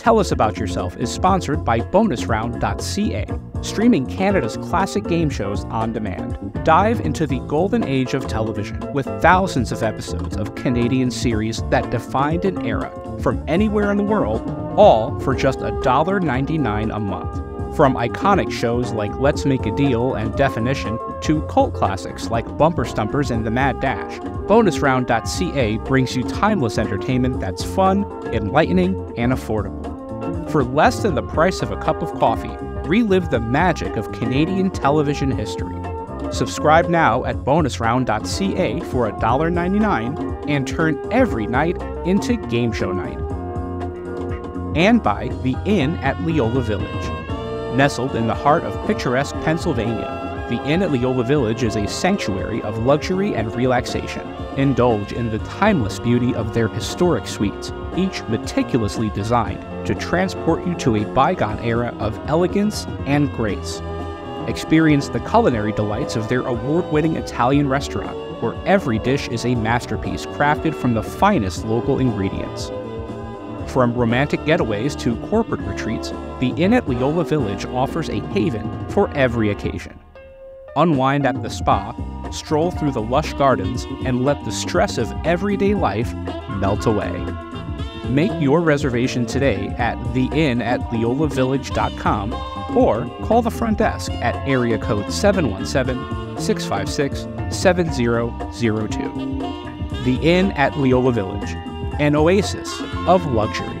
Tell Us About Yourself is sponsored by bonusround.ca, streaming Canada's classic game shows on demand. Dive into the golden age of television with thousands of episodes of Canadian series that defined an era from anywhere in the world, all for just $1.99 a month. From iconic shows like Let's Make a Deal and Definition to cult classics like Bumper Stumpers and The Mad Dash, bonusround.ca brings you timeless entertainment that's fun, enlightening, and affordable. For less than the price of a cup of coffee, relive the magic of Canadian television history. Subscribe now at bonusround.ca for $1.99 and turn every night into game show night. And by The Inn at Leola Village. Nestled in the heart of picturesque Pennsylvania, the Inn at Leola Village is a sanctuary of luxury and relaxation. Indulge in the timeless beauty of their historic suites, each meticulously designed to transport you to a bygone era of elegance and grace. Experience the culinary delights of their award winning Italian restaurant, where every dish is a masterpiece crafted from the finest local ingredients. From romantic getaways to corporate retreats, the Inn at Leola Village offers a haven for every occasion. Unwind at the spa, stroll through the lush gardens, and let the stress of everyday life melt away. Make your reservation today at theinn at leolavillage.com or call the front desk at area code 717 656 7002. The Inn at Leola Village, an oasis of luxury.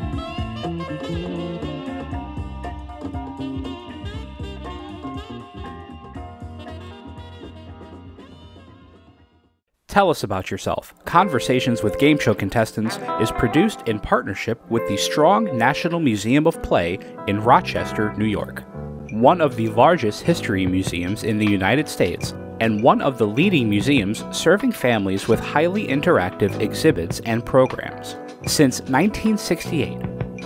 Tell Us About Yourself Conversations with Game Show Contestants is produced in partnership with the Strong National Museum of Play in Rochester, New York, one of the largest history museums in the United States and one of the leading museums serving families with highly interactive exhibits and programs. Since 1968,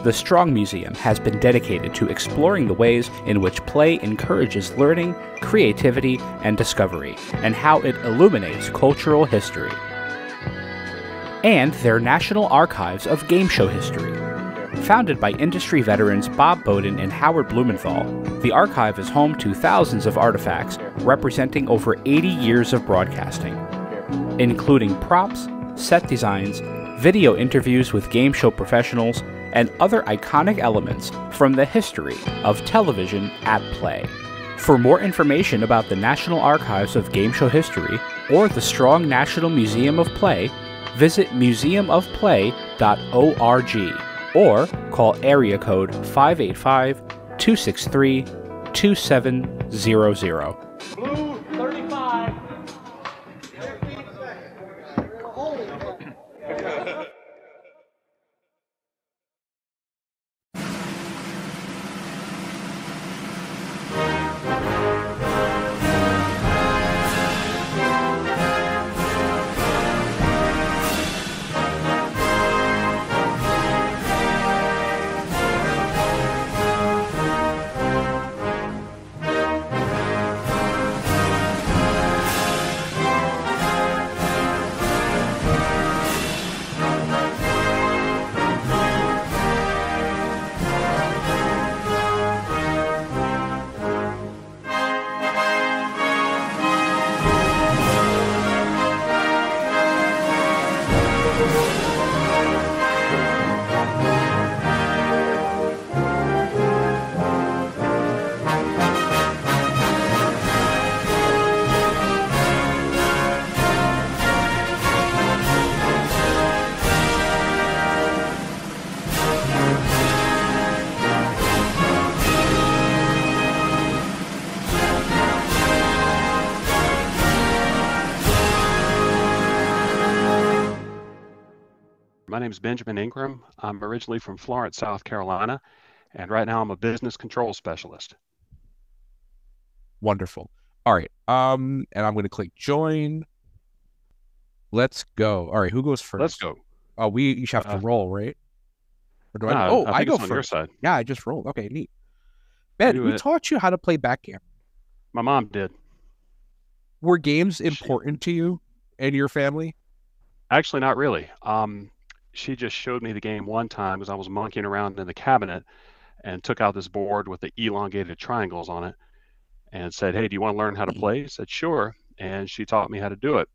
the Strong Museum has been dedicated to exploring the ways in which play encourages learning, creativity, and discovery, and how it illuminates cultural history. And their National Archives of Game Show History. Founded by industry veterans Bob Bowden and Howard Blumenthal, the archive is home to thousands of artifacts representing over 80 years of broadcasting, including props, set designs, video interviews with game show professionals, and other iconic elements from the history of television at play. For more information about the National Archives of Game Show History or the Strong National Museum of Play, visit museumofplay.org or call area code 585 263 2700. My name is Benjamin Ingram. I'm originally from Florence, South Carolina, and right now I'm a business control specialist. Wonderful. All right. Um, and I'm going to click join. Let's go. All right. Who goes 1st Let's go. Oh, we each have to Uh, roll, right? Or do I? Oh, I I, go on your first. side. Yeah, I just rolled. Okay, neat. Ben, who taught you how to play backgammon? My mom did. Were games important to you and your family? Actually, not really. Um, she just showed me the game one time because I was monkeying around in the cabinet and took out this board with the elongated triangles on it and said, Hey, do you want to learn how to mm-hmm. play? I said, Sure. And she taught me how to do it.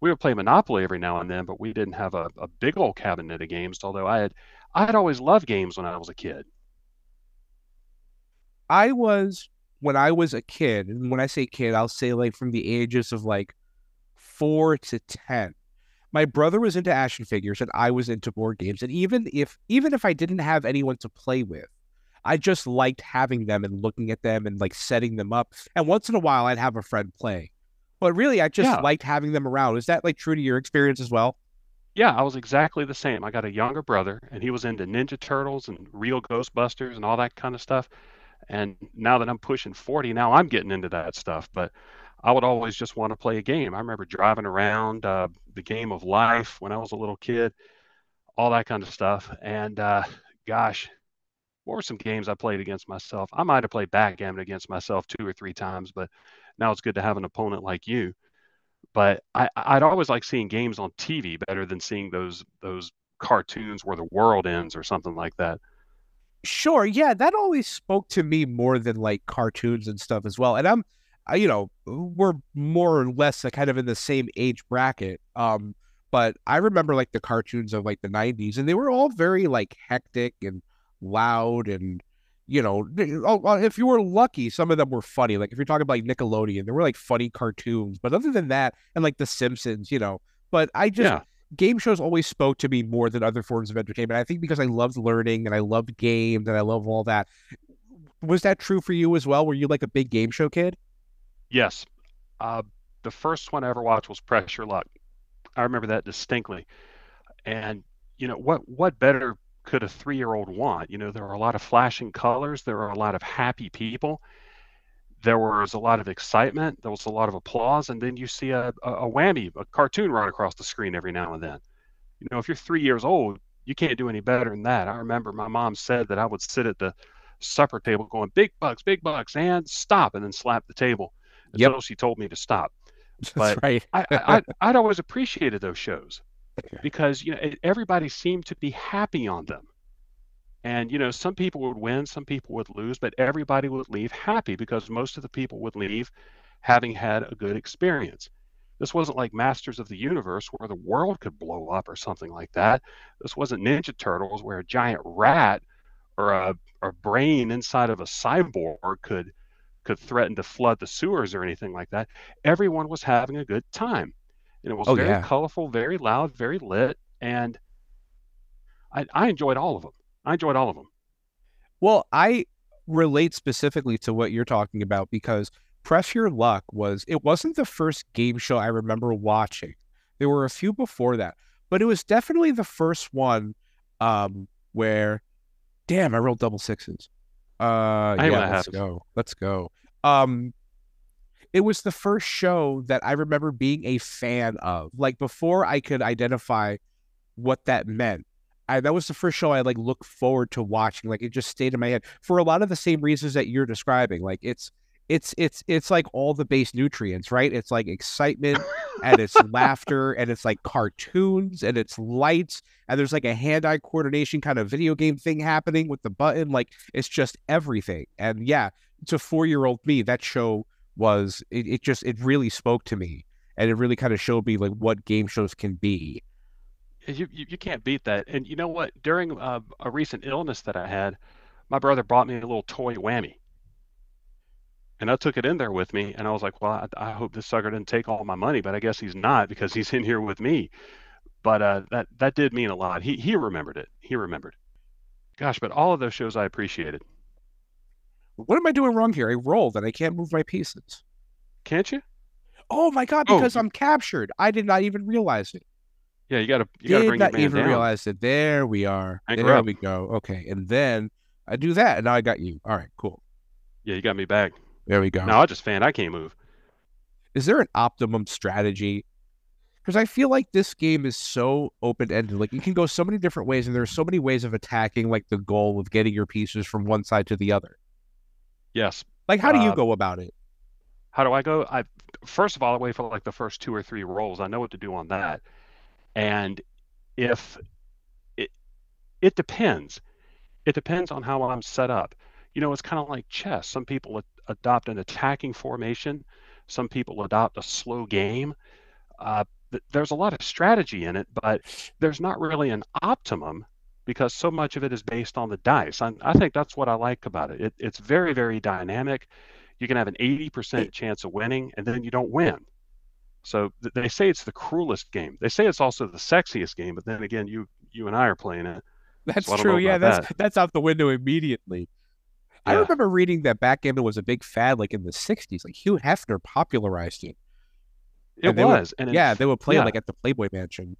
We would play Monopoly every now and then, but we didn't have a, a big old cabinet of games, although I had I had always loved games when I was a kid. I was when I was a kid, and when I say kid, I'll say like from the ages of like four to ten. My brother was into action figures and I was into board games. And even if even if I didn't have anyone to play with, I just liked having them and looking at them and like setting them up. And once in a while I'd have a friend play. But really I just Yeah. liked having them around. Is that like true to your experience as well? Yeah, I was exactly the same. I got a younger brother, and he was into Ninja Turtles and real Ghostbusters and all that kind of stuff. And now that I'm pushing 40, now I'm getting into that stuff. But I would always just want to play a game. I remember driving around uh, the game of life when I was a little kid, all that kind of stuff. And uh, gosh, what were some games I played against myself? I might have played backgammon against myself two or three times, but now it's good to have an opponent like you but I, I'd always like seeing games on TV better than seeing those those cartoons where the world ends or something like that. Sure, yeah, that always spoke to me more than like cartoons and stuff as well. And I'm, you know, we're more or less like, kind of in the same age bracket. Um, but I remember like the cartoons of like the '90s, and they were all very like hectic and loud, and you know, oh, if you were lucky, some of them were funny. Like if you're talking about like Nickelodeon, there were like funny cartoons. But other than that, and like The Simpsons, you know. But I just Yeah, game shows always spoke to me more than other forms of entertainment. I think because I loved learning and I loved games and I love all that. Was that true for you as well? Were you like a big game show kid? Yes. Uh, the first one I ever watched was Press Your Luck. I remember that distinctly. And you know what what better could a three-year-old want? You know, there are a lot of flashing colors, there are a lot of happy people, there was a lot of excitement, there was a lot of applause, and then you see a, a, a whammy, a cartoon run across the screen every now and then. You know, if you're three years old, you can't do any better than that. I remember my mom said that I would sit at the supper table going, big bucks, big bucks, and stop, and then slap the table Yep. until she told me to stop. That's But right. I, I, I'd, I'd always appreciated those shows because, you know, everybody seemed to be happy on them. And, you know, some people would win, some people would lose, but everybody would leave happy because most of the people would leave having had a good experience. This wasn't like Masters of the Universe where the world could blow up or something like that. This wasn't Ninja Turtles where a giant rat or a, a brain inside of a cyborg could could threaten to flood the sewers or anything like that. Everyone was having a good time. And it was Oh very yeah. colorful, very loud, very lit, and I, I enjoyed all of them. I enjoyed all of them. Well, I relate specifically to what you're talking about because Press Your Luck was it wasn't the first game show I remember watching. There were a few before that, but it was definitely the first one um where damn, I rolled double sixes. Uh I yeah, let's happens. go. Let's go. Um it was the first show that I remember being a fan of. Like before I could identify what that meant. I, that was the first show I like looked forward to watching. Like it just stayed in my head for a lot of the same reasons that you're describing. Like it's it's it's it's like all the base nutrients, right? It's like excitement and it's laughter and it's like cartoons and it's lights and there's like a hand-eye coordination kind of video game thing happening with the button. Like it's just everything. And yeah, to four-year-old me, that show was it, it just it really spoke to me and it really kind of showed me like what game shows can be. You, you, you can't beat that. And you know what? During uh, a recent illness that I had, my brother brought me a little toy whammy. And I took it in there with me, and I was like, well, I, I hope this sucker didn't take all my money, but I guess he's not because he's in here with me. But uh, that that did mean a lot. He he remembered it. He remembered. Gosh, but all of those shows I appreciated. What am I doing wrong here? I rolled and I can't move my pieces. Can't you? Oh my god, Oh, because you- I'm captured. I did not even realize it. Yeah, you gotta you gotta Did not even down. realize it. There we are. Anchor there up. we go. Okay. And then I do that and now I got you. All right, cool. Yeah, you got me back. There we go. No, I just fan. I can't move. Is there an optimum strategy? Because I feel like this game is so open ended. Like you can go so many different ways, and there are so many ways of attacking like the goal of getting your pieces from one side to the other. Yes. Like how do you Uh, go about it? How do I go? I first of all, I wait for like the first two or three rolls. I know what to do on that. And if it it depends. It depends on how I'm set up. You know, it's kind of like chess. Some people a- adopt an attacking formation. Some people adopt a slow game. Uh, there's a lot of strategy in it, but there's not really an optimum because so much of it is based on the dice. I, I think that's what I like about it. it. It's very, very dynamic. You can have an 80% chance of winning, and then you don't win. So th- they say it's the cruelest game. They say it's also the sexiest game, but then again, you you and I are playing it. That's So true. Yeah, that's that's out the window immediately. I remember reading that backgammon was a big fad, like in the '60s. Like Hugh Hefner popularized it. It And they would- was, and yeah, they would play it yeah. like at the Playboy Mansion.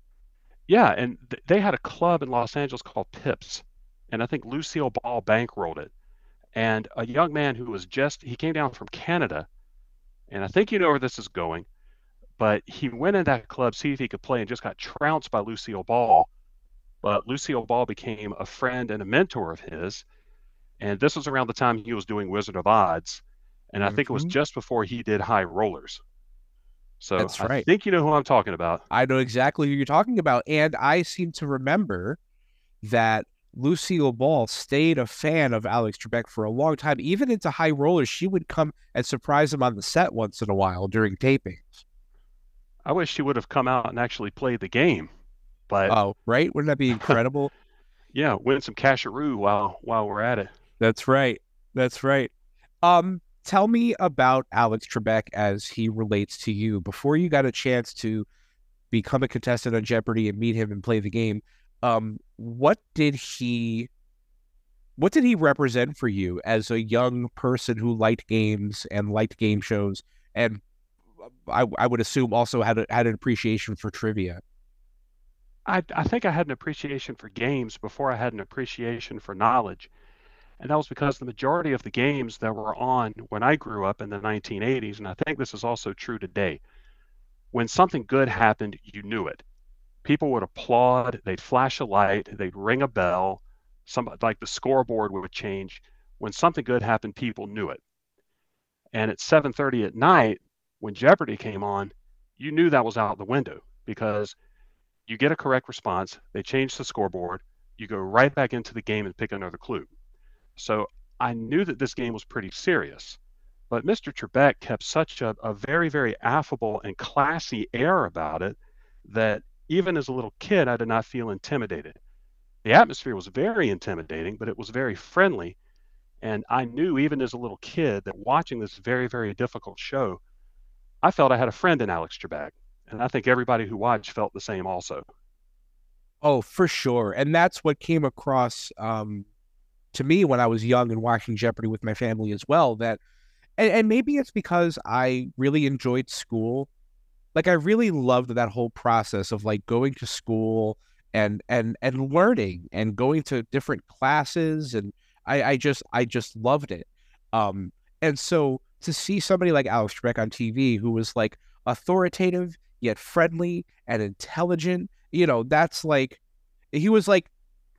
Yeah, and th- they had a club in Los Angeles called Pips, and I think Lucille Ball bankrolled it. And a young man who was just he came down from Canada, and I think you know where this is going, but he went in that club see if he could play and just got trounced by Lucille Ball. But Lucille Ball became a friend and a mentor of his, and this was around the time he was doing Wizard of Odds, and I think it was Mhm. just before he did High Rollers. So That's I think you know who I'm talking about. I know exactly who you're talking about, and I seem to remember that Lucille Ball stayed a fan of Alex Trebek for a long time. Even into High Rollers, she would come and surprise him on the set once in a while during tapings. I wish she would have come out and actually played the game. But Oh, right? Wouldn't that be incredible? yeah, win some casharoo while while we're at it. That's right. That's right. Um, tell me about Alex Trebek as he relates to you. Before you got a chance to become a contestant on Jeopardy and meet him and play the game, um, what did he what did he represent for you as a young person who liked games and liked game shows and I, I would assume also had a, had an appreciation for trivia. I I think I had an appreciation for games before I had an appreciation for knowledge. And that was because the majority of the games that were on when I grew up in the 1980s, and I think this is also true today, when something good happened, you knew it. People would applaud, they'd flash a light, they'd ring a bell, some like the scoreboard would change. When something good happened, people knew it. And at 7:30 at night, when Jeopardy came on, you knew that was out the window because you get a correct response, they change the scoreboard, you go right back into the game and pick another clue. So I knew that this game was pretty serious. But Mr. Trebek kept such a, a very, very affable and classy air about it that even as a little kid, I did not feel intimidated. The atmosphere was very intimidating, but it was very friendly. And I knew even as a little kid that watching this very, very difficult show, I felt I had a friend in Alex Trebek. And I think everybody who watched felt the same also. Oh, for sure. And that's what came across um, to me when I was young and watching Jeopardy with my family as well. That, and, and maybe it's because I really enjoyed school. Like I really loved that whole process of like going to school and and and learning and going to different classes and I, I just I just loved it. Um, and so to see somebody like Alex Trebek on TV who was like authoritative yet friendly and intelligent, you know, that's like he was like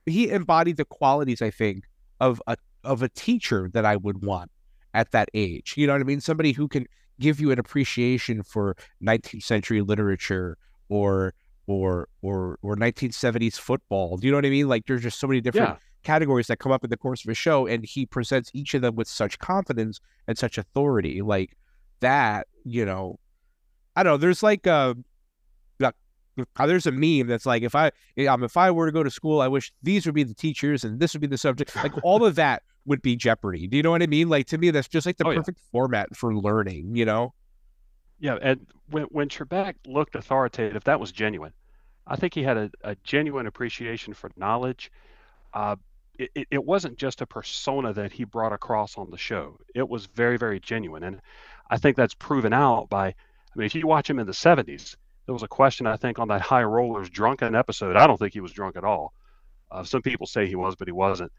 he embodied the qualities I think of a of a teacher that I would want at that age. You know what I mean? Somebody who can give you an appreciation for 19th century literature or or or or 1970s football. Do you know what I mean? Like there's just so many different Yeah. categories that come up in the course of a show and he presents each of them with such confidence and such authority like that you know i don't know there's like like, uh, there's a meme that's like if i um, if i were to go to school i wish these would be the teachers and this would be the subject like all of that would be jeopardy do you know what i mean like to me that's just like the Oh, yeah. perfect format for learning you know Yeah, and when when Trebek looked authoritative, that was genuine. I think he had a, a genuine appreciation for knowledge. Uh, it- it wasn't just a persona that he brought across on the show. It was very, very genuine, and I think that's proven out by. I mean, if you watch him in the '70s, there was a question I think on that High Rollers drunken episode. I don't think he was drunk at all. Uh, some people say he was, but he wasn't.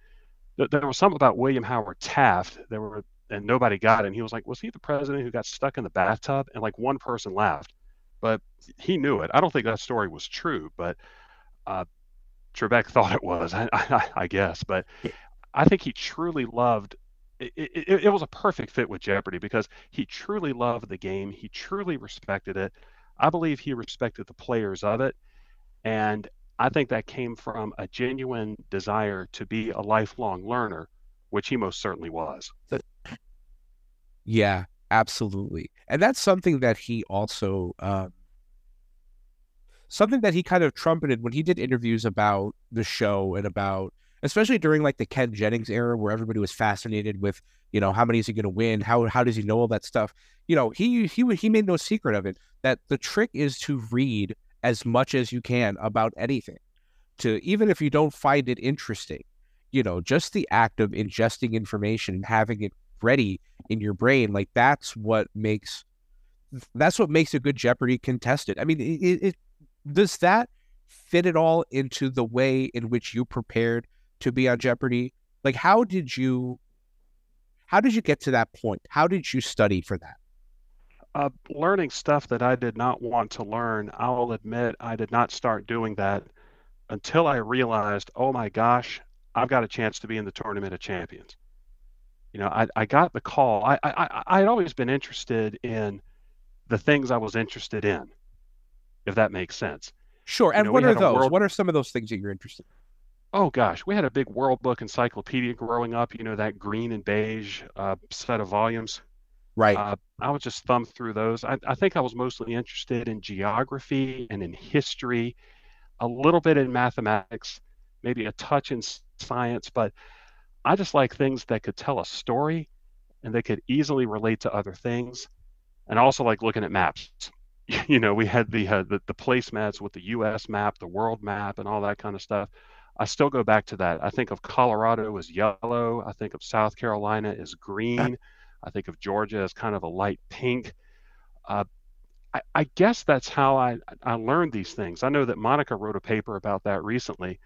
There, there was something about William Howard Taft. There were and nobody got it. And he was like, "Was he the president who got stuck in the bathtub?" And like one person laughed, but he knew it. I don't think that story was true, but uh, Trebek thought it was, I, I, I guess. But I think he truly loved. It, it, it was a perfect fit with Jeopardy because he truly loved the game. He truly respected it. I believe he respected the players of it, and I think that came from a genuine desire to be a lifelong learner, which he most certainly was. Yeah, absolutely. And that's something that he also um, something that he kind of trumpeted when he did interviews about the show and about especially during like the Ken Jennings era where everybody was fascinated with, you know, how many is he going to win? How how does he know all that stuff? You know, he he he made no secret of it that the trick is to read as much as you can about anything. To even if you don't find it interesting, you know, just the act of ingesting information and having it ready in your brain, like that's what makes that's what makes a good Jeopardy contestant. I mean, it, it does that fit at all into the way in which you prepared to be on Jeopardy? Like, how did you how did you get to that point? How did you study for that? Uh, learning stuff that I did not want to learn. I'll admit I did not start doing that until I realized, oh my gosh, I've got a chance to be in the tournament of champions. You know, I, I got the call. I, I I had always been interested in the things I was interested in, if that makes sense. Sure. And you know, what are those? World... What are some of those things that you're interested in? Oh gosh, we had a big World Book encyclopedia growing up. You know that green and beige uh, set of volumes. Right. Uh, I would just thumb through those. I, I think I was mostly interested in geography and in history, a little bit in mathematics, maybe a touch in science, but I just like things that could tell a story and they could easily relate to other things. And I also like looking at maps. you know, we had the, uh, the the placemats with the U.S. map, the world map, and all that kind of stuff. I still go back to that. I think of Colorado as yellow. I think of South Carolina as green. I think of Georgia as kind of a light pink. Uh, I, I, guess that's how I, I learned these things. I know that Monica wrote a paper about that recently.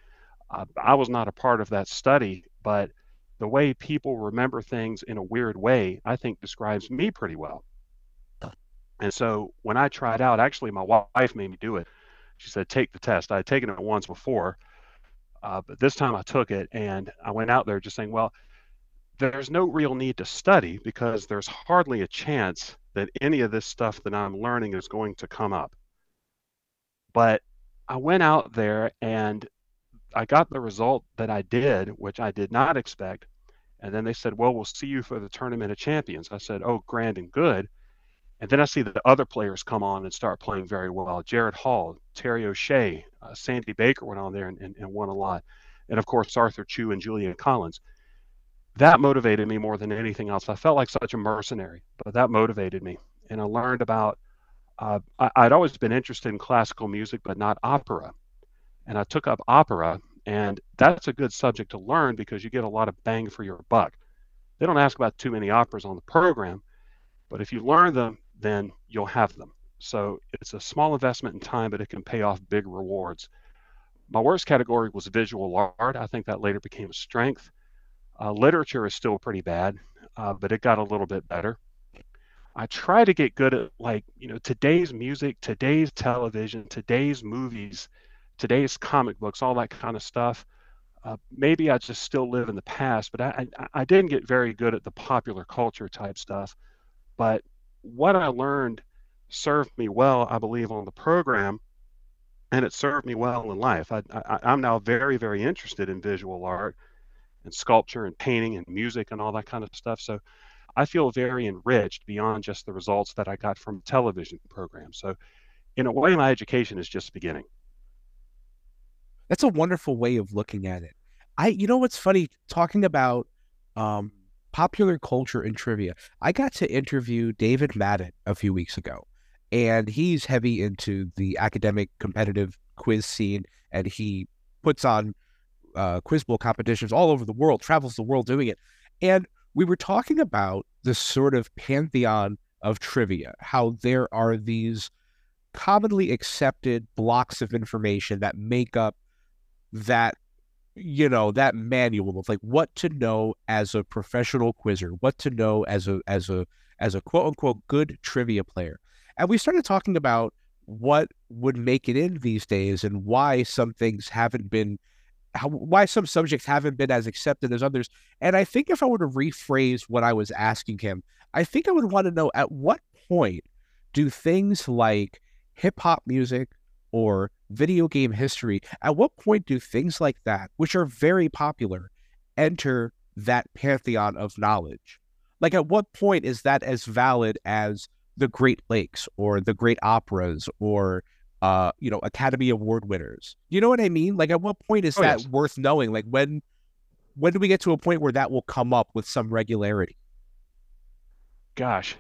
Uh, I was not a part of that study, but the way people remember things in a weird way, I think describes me pretty well. And so when I tried out, actually, my wife made me do it. She said, take the test. I had taken it once before, uh, but this time I took it and I went out there just saying, well, there's no real need to study because there's hardly a chance that any of this stuff that I'm learning is going to come up. But I went out there and I got the result that I did, which I did not expect. And then they said, well, we'll see you for the tournament of champions. I said, oh, grand and good. And then I see the other players come on and start playing very well. Jared Hall, Terry O'Shea, uh, Sandy Baker went on there and, and, and won a lot. And of course, Arthur Chu and Julia Collins. That motivated me more than anything else. I felt like such a mercenary, but that motivated me. And I learned about, uh, I, I'd always been interested in classical music, but not opera. And I took up opera, and that's a good subject to learn because you get a lot of bang for your buck. They don't ask about too many operas on the program, but if you learn them, then you'll have them. So it's a small investment in time, but it can pay off big rewards. My worst category was visual art. I think that later became a strength. Uh, literature is still pretty bad, uh, but it got a little bit better. I try to get good at like, you know, today's music, today's television, today's movies, today's comic books, all that kind of stuff. Uh, maybe I just still live in the past, but I, I, I didn't get very good at the popular culture type stuff. But what I learned served me well, I believe, on the program, and it served me well in life. I, am now very, very interested in visual art and sculpture and painting and music and all that kind of stuff. So I feel very enriched beyond just the results that I got from television programs. So, in a way, my education is just beginning. That's a wonderful way of looking at it. I, you know, what's funny talking about um, popular culture and trivia. I got to interview David Madden a few weeks ago, and he's heavy into the academic competitive quiz scene, and he puts on uh, quiz bowl competitions all over the world, travels the world doing it. And we were talking about the sort of pantheon of trivia, how there are these commonly accepted blocks of information that make up that you know that manual of like what to know as a professional quizzer what to know as a as a as a quote unquote good trivia player. And we started talking about what would make it in these days and why some things haven't been how, why some subjects haven't been as accepted as others. And i think if i were to rephrase what i was asking him i think i would want to know at what point do things like hip hop music or video game history, at what point do things like that, which are very popular, enter that pantheon of knowledge? Like, at what point is that as valid as the Great Lakes or the great operas or uh, you know, Academy Award winners? You know what I mean? Like, at what point is Oh, that yes. worth knowing? Like, when when do we get to a point where that will come up with some regularity? Gosh,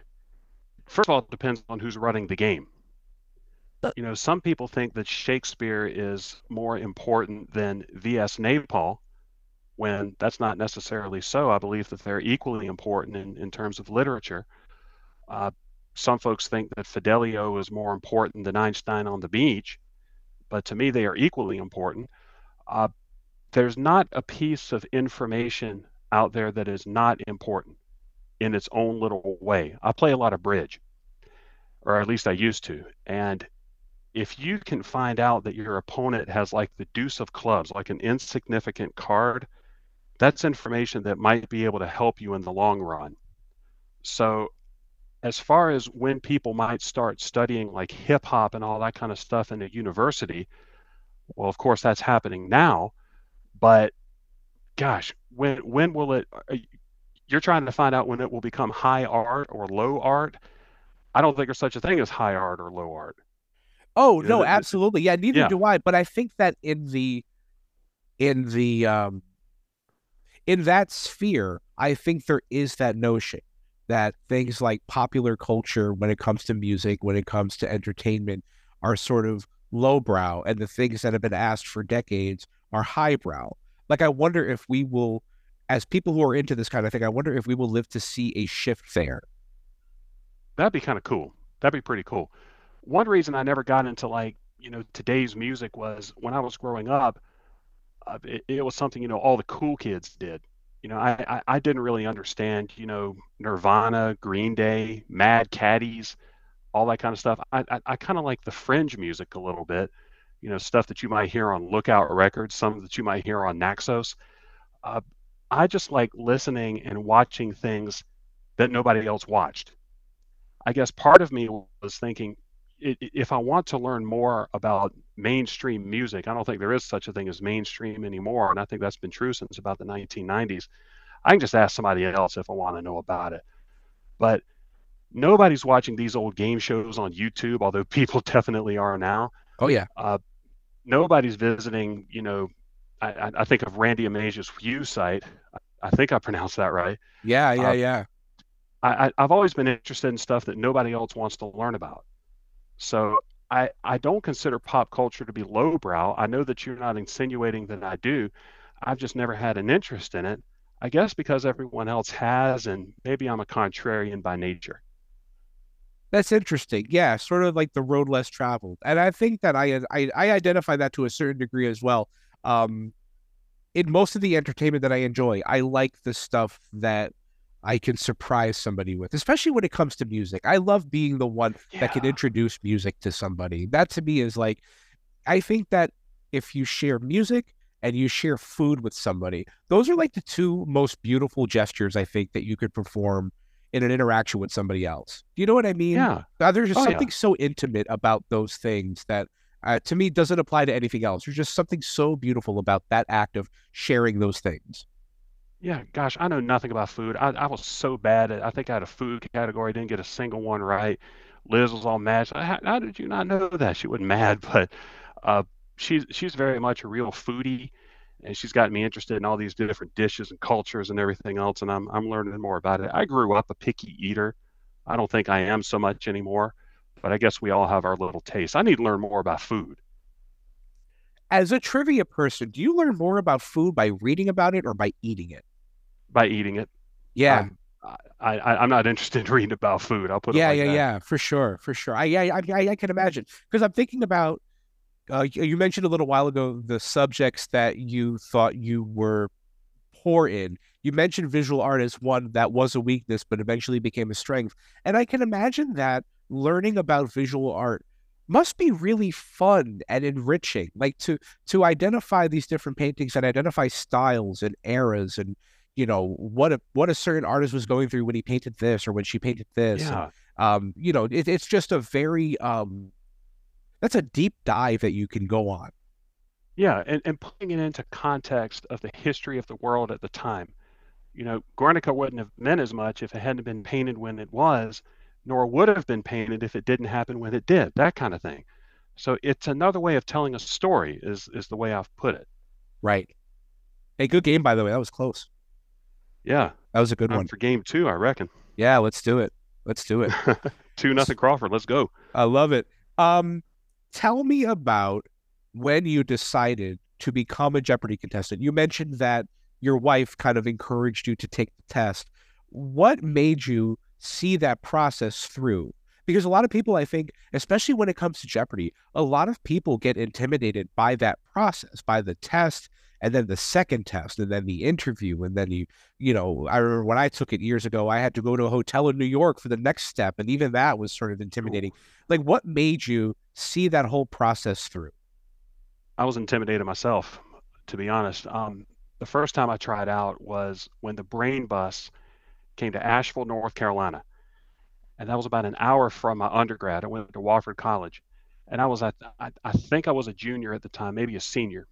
first of all, it depends on who's running the game. You know, some people think that Shakespeare is more important than V.S. Naipaul, when that's not necessarily so. I believe that they're equally important in, in terms of literature. Uh, some folks think that Fidelio is more important than Einstein on the beach, but to me, they are equally important. Uh, there's not a piece of information out there that is not important in its own little way. I play a lot of bridge, or at least I used to. And if you can find out that your opponent has like the deuce of clubs, like an insignificant card, that's information that might be able to help you in the long run. So, as far as when people might start studying like hip hop and all that kind of stuff in a university, well, of course, that's happening now. But gosh, when when will it? uh, You're trying to find out when it will become high art or low art. I don't think there's such a thing as high art or low art. Oh no, absolutely. Yeah, neither yeah. do I. But I think that in the in the um in that sphere, I think there is that notion that things like popular culture when it comes to music, when it comes to entertainment, are sort of lowbrow and the things that have been asked for decades are highbrow. Like I wonder if we will as people who are into this kind of thing, I wonder if we will live to see a shift there. That'd be kind of cool. That'd be pretty cool. One reason I never got into like, you know, today's music was when I was growing up, uh, it, it was something, you know, all the cool kids did. You know, I, I, I didn't really understand, you know, Nirvana, Green Day, Mad Caddies, all that kind of stuff. I, I, I kind of like the fringe music a little bit, you know, stuff that you might hear on Lookout Records, some that you might hear on Naxos. Uh, I just like listening and watching things that nobody else watched. I guess part of me was thinking if I want to learn more about mainstream music, I don't think there is such a thing as mainstream anymore. And I think that's been true since about the 1990s. I can just ask somebody else if I want to know about it. But nobody's watching these old game shows on YouTube, although people definitely are now. Oh yeah. Uh, nobody's visiting, you know, I, I- think of Randy Amazia's View site. I, think I pronounced that right. Yeah, yeah, Uh, yeah. I, I've always been interested in stuff that nobody else wants to learn about. So I, I don't consider pop culture to be lowbrow. I know that you're not insinuating that I do. I've just never had an interest in it. I guess because everyone else has, and maybe I'm a contrarian by nature. That's interesting. Yeah, sort of like the road less traveled, and I think that I I, I identify that to a certain degree as well. Um, in most of the entertainment that I enjoy, I like the stuff that I can surprise somebody with, especially when it comes to music. I love being the one that can introduce music to somebody. That to me is like, I think that if you share music and you share food with somebody, those are like the two most beautiful gestures I think that you could perform in an interaction with somebody else. Do you know what I mean? Yeah. There's just Oh, yeah. something so intimate about those things that uh, to me doesn't apply to anything else. There's just something so beautiful about that act of sharing those things. Yeah, gosh, I know nothing about food. I, I was so bad at, I think I had a food category, didn't get a single one right. Liz was all mad. How, how did you not know that? She wasn't mad, but uh, she's she's very much a real foodie, and she's gotten me interested in all these different dishes and cultures and everything else. And I'm I'm learning more about it. I grew up a picky eater. I don't think I am so much anymore, but I guess we all have our little tastes. I need to learn more about food As a trivia person, do you learn more about food by reading about it or by eating it? by eating it. Yeah, Um, I, I I'm not interested in reading about food. I'll put it yeah, like yeah, that. yeah, for sure, for sure. I, I, I, I can imagine because I'm thinking about. Uh, you mentioned a little while ago the subjects that you thought you were poor in. You mentioned visual art as one that was a weakness, but eventually became a strength. And I can imagine that learning about visual art must be really fun and enriching. Like to to identify these different paintings and identify styles and eras and you know what a what a certain artist was going through when he painted this or when she painted this. and, Yeah. um, you know, it, it's just a very um that's a deep dive that you can go on. Yeah, and, and putting it into context of the history of the world at the time. You know, Guernica wouldn't have meant as much if it hadn't been painted when it was, nor would have been painted if it didn't happen when it did, that kind of thing. So it's another way of telling a story, is is the way I've put it. Right. Hey, good game by the way. That was close. Yeah, That was a good one. for game two, I reckon. Yeah, let's do it. Let's do it. two nothing Crawford. Let's go. I love it. Um, tell me about when you decided to become a Jeopardy contestant. You mentioned that your wife kind of encouraged you to take the test. What made you see that process through? Because a lot of people, I think, especially when it comes to Jeopardy, a lot of people get intimidated by that process, by the test, and then the second test, and then the interview, and then you, you know, I remember when I took it years ago, I had to go to a hotel in New York for the next step, and even that was sort of intimidating. Like, what made you see that whole process through? I was intimidated myself, to be honest. Um, the first time I tried out was when the brain bus came to Asheville, North Carolina. And that was about an hour from my undergrad. I went to Wofford College. And I was at, I, I think I was a junior at the time, maybe a senior.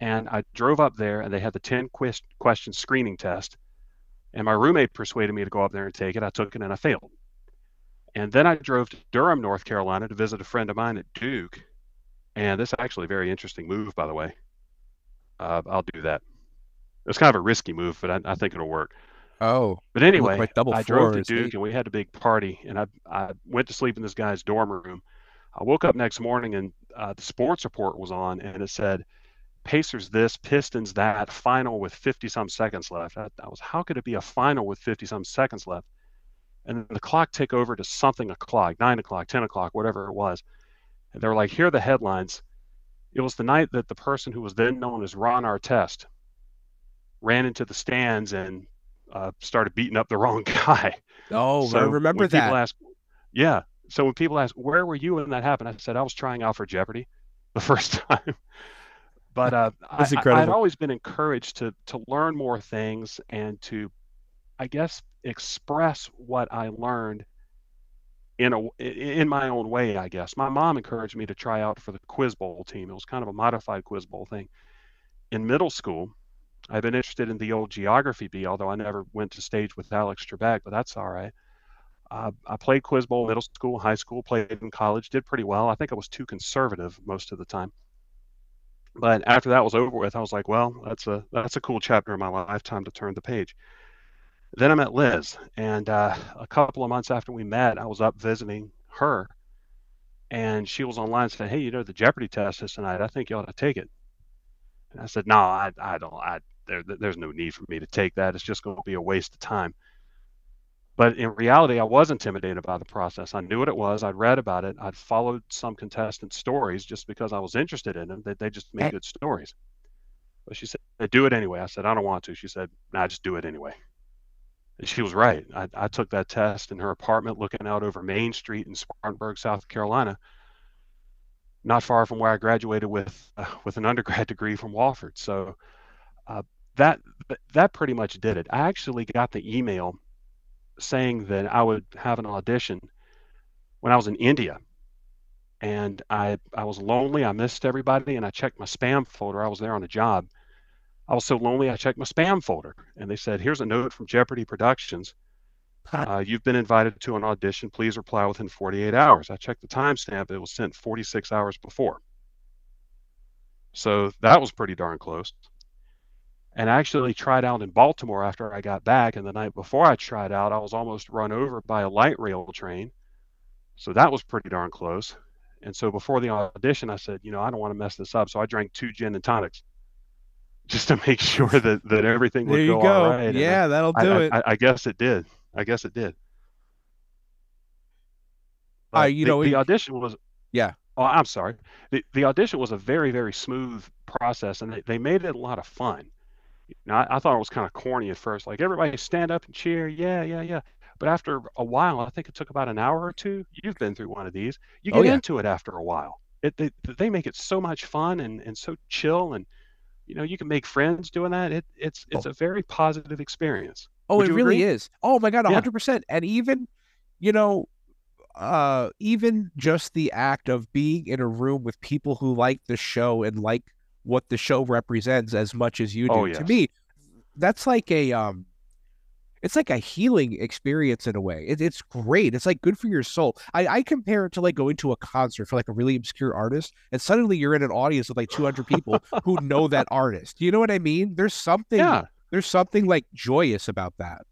And I drove up there and they had the 10 quest, question screening test. And my roommate persuaded me to go up there and take it. I took it and I failed. And then I drove to Durham, North Carolina to visit a friend of mine at Duke. And this is actually a very interesting move, by the way. Uh, I'll do that. It's kind of a risky move, but I, I think it'll work. Oh, But anyway, like I drove to Duke eight. and we had a big party, and I I went to sleep in this guy's dorm room. I woke up next morning and uh, the sports report was on, and it said Pacers this, Pistons that, final with 50 some seconds left. I, I was, how could it be a final with 50 some seconds left? And then the clock tick over to something o'clock, nine o'clock, 10 o'clock, whatever it was. And they were like, here are the headlines. It was the night that the person who was then known as Ron Artest ran into the stands and uh, started beating up the wrong guy. oh, I remember that. ask, yeah. So when people ask, where were you when that happened? I said I was trying out for Jeopardy the first time. but uh, I- I'd always been encouraged to to learn more things and to, I guess, express what I learned in a in my own way. I guess my mom encouraged me to try out for the Quiz Bowl team. It was kind of a modified Quiz Bowl thing. In middle school, I've been interested in the old geography bee, although I never went to stage with Alex Trebek, but that's all right. Uh, I played Quiz Bowl middle school, high school, played in college, did pretty well. I think I was too conservative most of the time. But after that was over with, I was like, well, that's a that's a cool chapter in my life. Time to turn the page. Then I met Liz, and uh, a couple of months after we met, I was up visiting her, and she was online said, "Hey, you know the Jeopardy test is tonight. I think you ought to take it." And I said, "No, I I don't. I there, there's no need for me to take that. It's just going to be a waste of time." But in reality, I was intimidated by the process. I knew what it was. I'd read about it. I'd followed some contestant stories just because I was interested in them. They, they just made Eh. good stories. But she said, do it anyway. I said, I don't want to. She said, nah, just do it anyway. And she was right. I, I took that test in her apartment looking out over Main Street in Spartanburg, South Carolina, not far from where I graduated with uh, with an undergrad degree from Wofford. So uh, that that pretty much did it. I actually got the email saying that I would have an audition when I was in India. And I I was lonely. I missed everybody, and I checked my spam folder. I was there on a job. I was so lonely. I checked my spam folder, and they said, "Here's a note from Jeopardy Productions. Uh, you've been invited to an audition. Please reply within 48 hours." I checked the timestamp. It was sent 46 hours before. So that was pretty darn close. And I actually tried out in Baltimore after I got back. And the night before I tried out, I was almost run over by a light rail train. So that was pretty darn close. And so before the audition, I said, you know, I don't want to mess this up. So I drank two gin and tonics just to make sure that, that everything would There you go, go. all right. And I- yeah, that'll do I, it. I, I guess it did. I guess it did. Uh, you the, know, the audition was. Yeah. Oh, I'm sorry. The the audition was a very very smooth process, and they, they made it a lot of fun. Now I, I thought it was kind of corny at first, like everybody stand up and cheer, yeah, yeah, yeah. But after a while, I think it took about an hour or two. You've been through one of these. You Oh, get yeah. into it after a while. It they, they make it so much fun and, and so chill, and you know you can make friends doing that. It it's it's a very positive experience. Oh, Would it really agree? is. Oh my God, Yeah. hundred percent. And even, you know, uh even just the act of being in a room with people who like the show and like what the show represents as much as you do. Oh, to me that's like a um it's like a healing experience in a way. It, it's great. It's like good for your soul. I, I compare it to like going to a concert for like a really obscure artist and suddenly you're in an audience with like 200 people who know that artist. You know what i mean? There's something Yeah. there's something like joyous about that.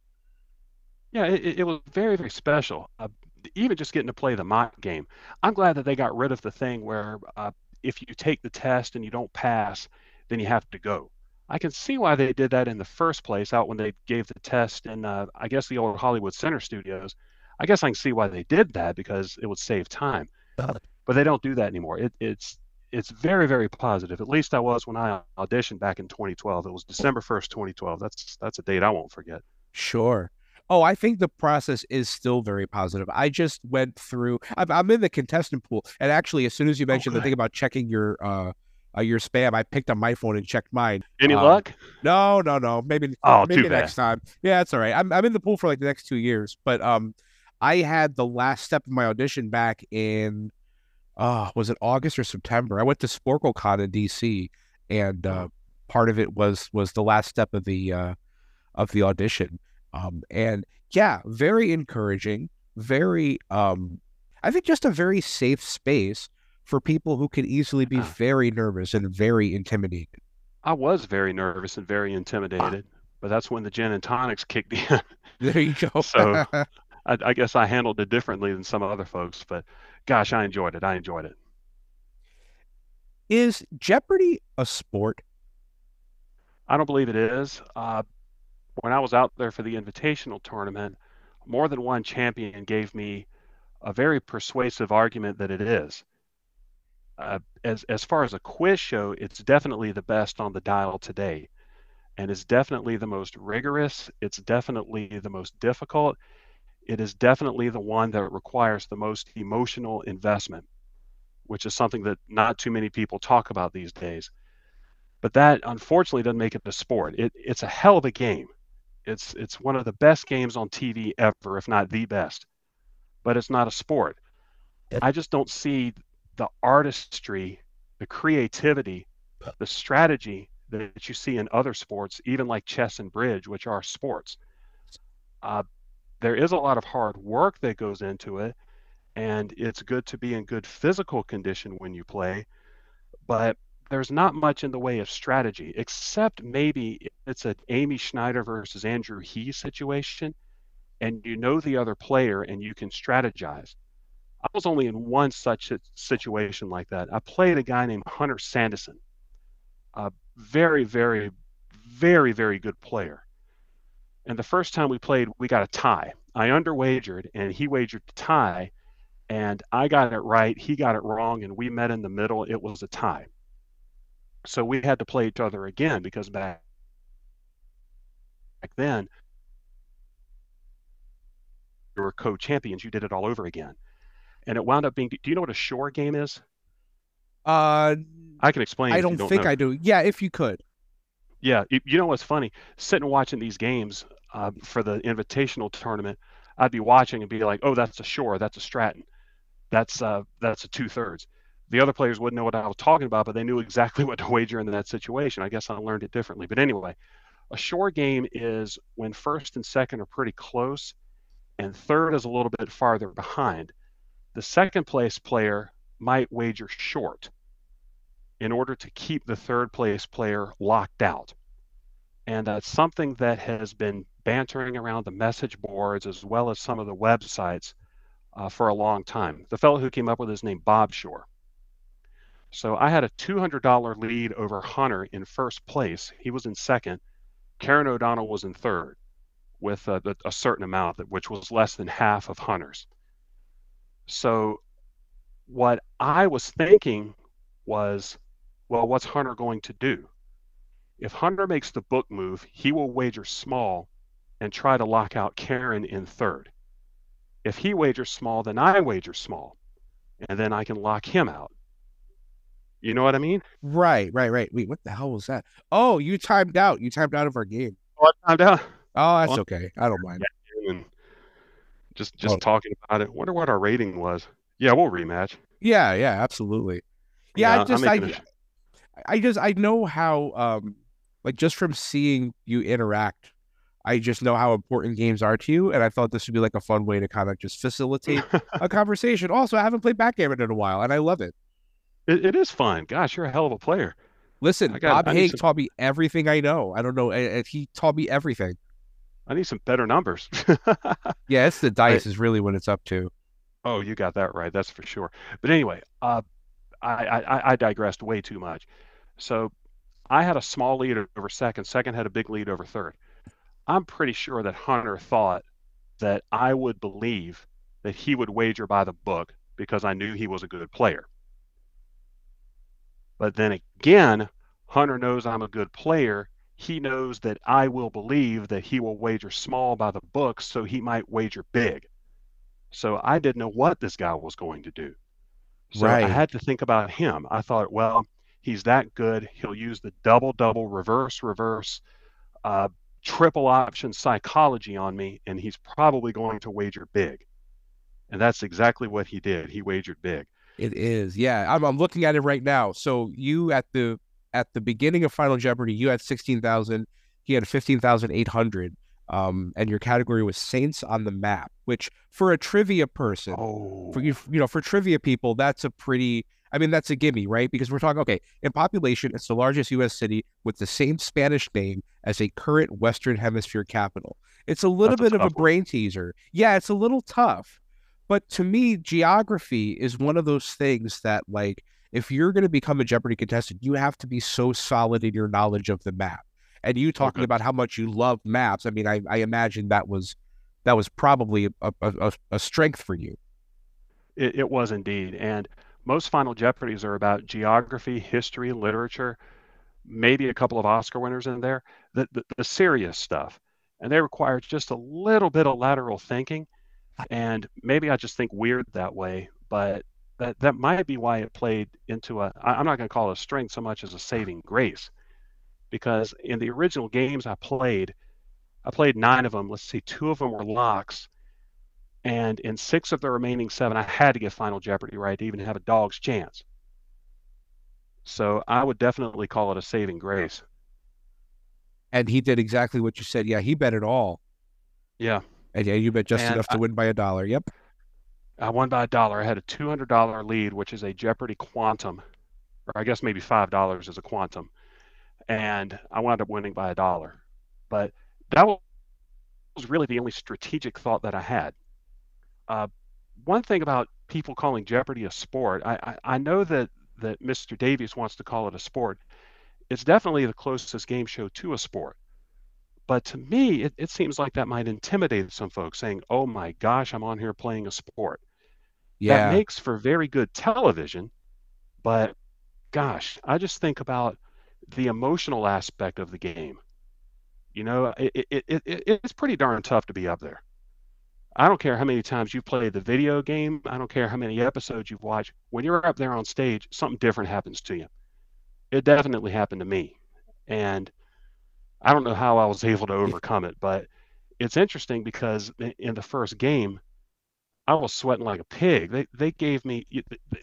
Yeah, it, it- it was very, very special. Uh, even just getting to play the mock game. I'm glad that they got rid of the thing where uh, if you take the test and you don't pass, then you have to go. I can see why they did that in the first place, out when they gave the test in, uh, I guess, the old Hollywood Center studios. I guess I can see why they did that because it would save time. But they don't do that anymore. It, it's it's very, very positive. At least I was when I auditioned back in 2012. It was December 1st, 2012. That's that's a date I won't forget. Sure. Oh, I think the process is still very positive. I just went through. I'm, I'm in the contestant pool, and actually, as soon as you mentioned the thing about checking your uh, uh your spam, I picked up my phone and checked mine. Any Um, luck? No, no, no. Maybe Oh, maybe next time. Yeah, it's all right. I'm I'm in the pool for like the next two years, but um, I had the last step of my audition back in, uh, was it August or September? I went to SporcleCon in DC, and uh, part of it was was the last step of the uh of the audition. Um, and yeah, very encouraging, very um, I think just a very safe space for people who can easily be very nervous and very intimidated. I was very nervous and very intimidated, but that's when the gin and tonics kicked in. There you go. So- I, I guess I handled it differently than some other folks, but gosh, I enjoyed it. I enjoyed it. Is Jeopardy a sport? I don't believe it is. Uh, when I was out there for the invitational tournament, more than one champion gave me a very persuasive argument that it is. Uh, as as far as a quiz show, it's definitely the best on the dial today, and it's definitely the most rigorous. It's definitely the most difficult. It is definitely the one that requires the most emotional investment, which is something that not too many people talk about these days. But that unfortunately doesn't make it a sport. It, it's a hell of a game. It's it's one of the best games on TV ever, if not the best. But it's not a sport. I just don't see the artistry, the creativity, the strategy that you see in other sports, even like chess and bridge, which are sports. Uh, there is a lot of hard work that goes into it, and it's good to be in good physical condition when you play. But there's not much in the way of strategy, except maybe it's an Amy Schneider versus Andrew He situation, and you know the other player and you can strategize. I was only in one such situation like that. I played a guy named Hunter Sanderson, a very, very, very, very good player. And the first time we played, we got a tie. I underwagered, and he wagered to tie, and I got it right. He got it wrong, and we met in the middle. It was a tie. So we had to play each other again because back back then you were co-champions. You did it all over again, and it wound up being. Do you know what a shore game is? Uh, I can explain. I don't don't think know. I do. Yeah, if you could. Yeah, you know what's funny? Sitting watching these games uh, for the invitational tournament, I'd be watching and be like, "Oh, that's a shore. That's a Stratton. That's uh, that's a two thirds." The other players wouldn't know what I was talking about, but they knew exactly what to wager in that situation. I guess I learned it differently. But anyway, a shore game is when first and second are pretty close, and third is a little bit farther behind. The second place player might wager short in order to keep the third place player locked out. And that's something that has been bantering around the message boards as well as some of the websites uh, for a long time. The fellow who came up with his name, Bob Shore. So I had a $200 lead over Hunter in first place. He was in second. Karen O'Donnell was in third with a, a certain amount, that- which was less than half of Hunter's. So what I was thinking was, well, what's Hunter going to do? If Hunter makes the book move, he will wager small and try to lock out Karen in third. If he wagers small, then I wager small, and then I can lock him out. You know what I mean? Right, right, right. Wait, what the hell was that? Oh, you timed out. You timed out of our game. What I'm down. Oh, that's Well- okay. I don't mind. And Just just Oh. talking about it. Wonder what our rating was. Yeah, we'll rematch. Yeah, yeah, absolutely. Yeah, I I'm just I, a- I just I know how um like just from seeing you interact, I just know how important games are to you, and I thought this would be like a fun way to kind of just facilitate a conversation. Also, I haven't played backgammon in a while, and I love it. It, it is fun. Gosh, you're a hell of a player. Listen, I got- Bob I Haig some- taught me everything I know. I don't know, and, and he taught me everything. I need some better numbers. Yeah, it's the dice is really what it's up to. Oh, you got that right. That's for sure. But anyway, uh, I, I, I digressed way too much. So I had a small lead over second. Second had a big lead over third. I'm pretty sure that Hunter thought that I would believe that he would wager by the book because I knew he was a good player. But then again, Hunter knows I'm a good player. He knows that I will believe that he will wager small by the book, so he might wager big. So I didn't know what this guy was going to do. So I had to think about him. I thought, well, he's that good. He'll use the double, double, reverse, reverse, uh, triple option psychology on me, and he's probably going to wager big. And that's exactly what he did. He wagered big. It is, yeah. I'm I'm looking at it right now. So you at the at the beginning of Final Jeopardy, you had sixteen thousand. He had fifteen thousand eight hundred. Um, and your category was Saints on the Map, which for a trivia person, Oh, for you, you know, for trivia people, that's a pretty. I mean, that's a gimme, right? Because we're talking. Okay, in population, it's the largest U.S. city with the same Spanish name as a current Western Hemisphere capital. It's a little That's a bit of a brain teaser. Yeah, it's a little tough, but to me, geography is one of those things that, like, if you're going to become a Jeopardy contestant, you have to be so solid in your knowledge of the map. And you talking Okay. about how much you love maps. I mean, I, I imagine that was that was probably a, a, a, a strength for you. It, it was indeed. And most Final Jeopardies are about geography, history, literature, maybe a couple of Oscar winners in there, the, the, the serious stuff. And they require just a little bit of lateral thinking. And maybe I just think weird that way, but that, that might be why it played into a, I'm not going to call it a strength so much as a saving grace. Because in the original games I played, I played nine of them. Let's see, two of them were locks. And in six of the remaining seven, I had to get Final Jeopardy right to even have a dog's chance. So I would definitely call it a saving grace. And he did exactly what you said. Yeah, he bet it all. Yeah. And yeah, you bet just And enough to I- win by a dollar. Yep. I won by a dollar. I had a $200 lead, which is a Jeopardy quantum, or I guess maybe $5 is a quantum. And I wound up winning by a dollar. But that was really the only strategic thought that I had. Uh, one thing about people calling Jeopardy a sport, I, I, I know that, that Mr. Davies wants to call it a sport. It's definitely the closest game show to a sport. But to me, it, it seems like that might intimidate some folks saying, oh my gosh, I'm on here playing a sport. Yeah. that makes for very good television but gosh i just think about the emotional aspect of the game. You know it, it, it, it, it's pretty darn tough to be up there. I don't care how many times you've played the video game i don't care how many episodes you've watched when you're up there on stage something different happens to you. It definitely happened to me. And i don't know how i was able to overcome it but it's interesting because in the first game I was sweating like a pig. They they gave me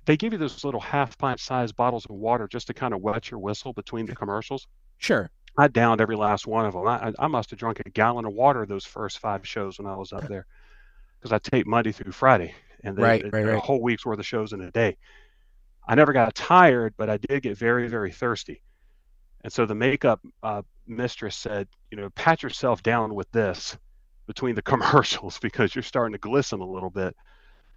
they give you those little half pint sized bottles of water just to kind of wet your whistle between the commercials. Sure. I downed every last one of them. I, I must have drunk a gallon of water those first five shows when I was up there, because I taped Monday through Friday, and then Right, it- right, a whole week's worth of shows in a day. I never got tired, but I did get very very thirsty, and so the makeup uh, mistress said, you know, pat yourself down with this between the commercials because you're starting to glisten a little bit.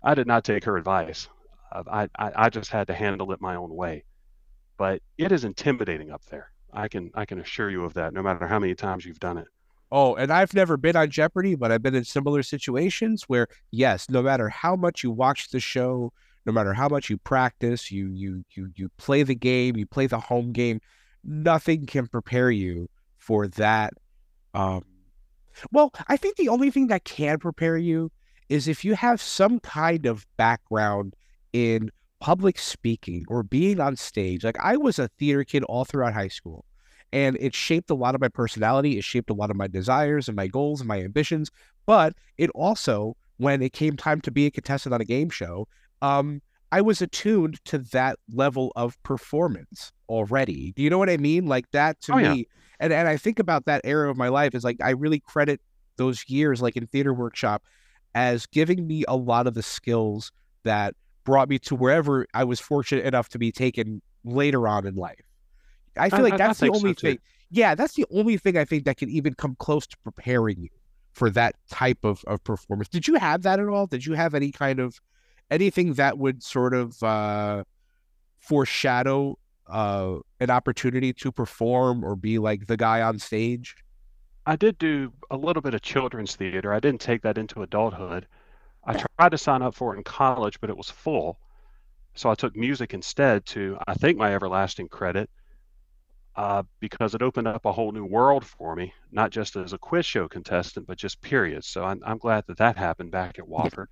I did not take her advice. I, I I just had to handle it my own way. But it is intimidating up there. I can I can assure you of that. No matter how many times you've done it. Oh, and I've never been on Jeopardy, but I've been in similar situations where, yes, no matter how much you watch the show, no matter how much you practice, you you you you play the game, you play the home game, nothing can prepare you for that. Um, well, I think the only thing that can prepare you is if you have some kind of background in public speaking or being on stage. Like I was a theater kid all throughout high school and it shaped a lot of my personality. It shaped a lot of my desires and my goals and my ambitions, but it also when it came time to be a contestant on a game show, um, I was attuned to that level of performance already. Do you know what I mean? Like that to Oh, me, yeah. and and I think about that era of my life is like I really credit those years, like in theater workshop, as giving me a lot of the skills that brought me to wherever I was fortunate enough to be taken later on in life. I feel I- like I- I that's the think so, only thing. Yeah, that's the only thing I think that can even come close to preparing you for that type of, of performance. Did you have that at all? Did you have any kind of anything that would sort of uh, foreshadow uh, an opportunity to perform or be like the guy on stage? I did do a little bit of children's theater. I didn't take that into adulthood. I tried to sign up for it in college, but it was full. So I took music instead to, I think, my everlasting credit, uh, because it opened up a whole new world for me, not just as a quiz show contestant, but just period. So I'm, I'm glad that that happened back at Wofford.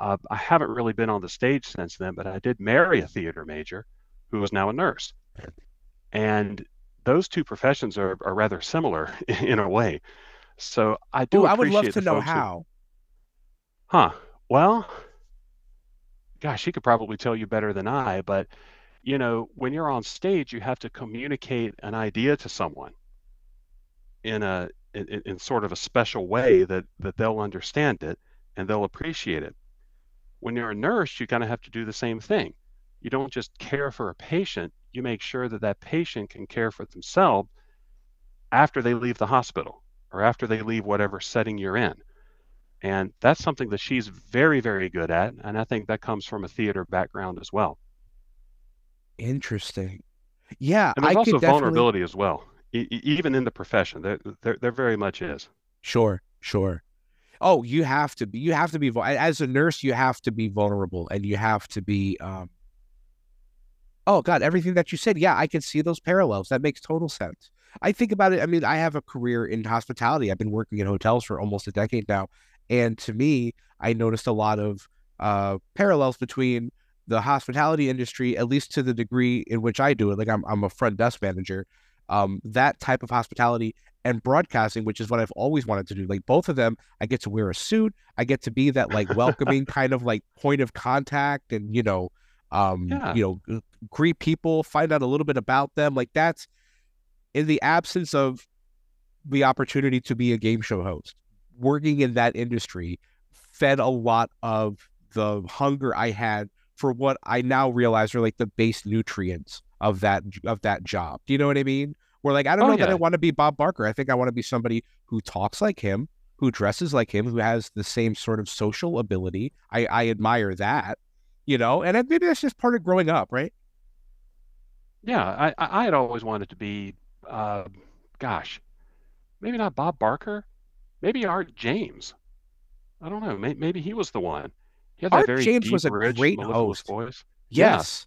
Uh, I haven't really been on the stage since then, but I did marry a theater major who is now a nurse. And those two professions are, are rather similar in a way. So I do Ooh, I would love to know folks who- how. Huh. Well, gosh, she could probably tell you better than I, but you know, when you're on stage, you have to communicate an idea to someone in a in, in- in sort of a special way that that they'll understand it and they'll appreciate it. When you're a nurse, you kind of have to do the same thing. You don't just care for a patient, you make sure that that patient can care for themselves after they leave the hospital or after they leave whatever setting you're in. And that's something that she's very, very good at. And I think that comes from a theater background as well. Interesting. Yeah, And there's I also could definitely. vulnerability as well, e- even in the profession. There, there, there very much is. Sure, sure. Oh, you have to be. You have to be. As a nurse, you have to be vulnerable, and you have to be. um Oh God, everything that you said. Yeah, I can see those parallels. That makes total sense. I think about it. I mean, I have a career in hospitality. I've been working in hotels for almost a decade now, and to me, I noticed a lot of uh parallels between the hospitality industry, at least to the degree in which I do it. Like I'm, I'm a front desk manager. Um, that type of hospitality and broadcasting, which is what I've always wanted to do. Like both of them, I get to wear a suit. I get to be that like welcoming kind of like point of contact, and you know, um, Yeah. you know, greet people, find out a little bit about them. Like that's in the absence of the opportunity to be a game show host. Working in that industry fed a lot of the hunger I had for what I now realize are like the base nutrients of that of that job. Do you know what I mean? Where like I don't Oh, know that I want to be Bob Barker. I think I want to be somebody who talks like him, who dresses like him, who has the same sort of social ability. I I admire that, you know, and maybe that's just part of growing up, right? Yeah, I, I had always wanted to be, uh, gosh, maybe not Bob Barker, maybe Art James. I don't know. May, maybe he was the one. He Art very James deep, was a rich, great host. voice. Yeah. Yes.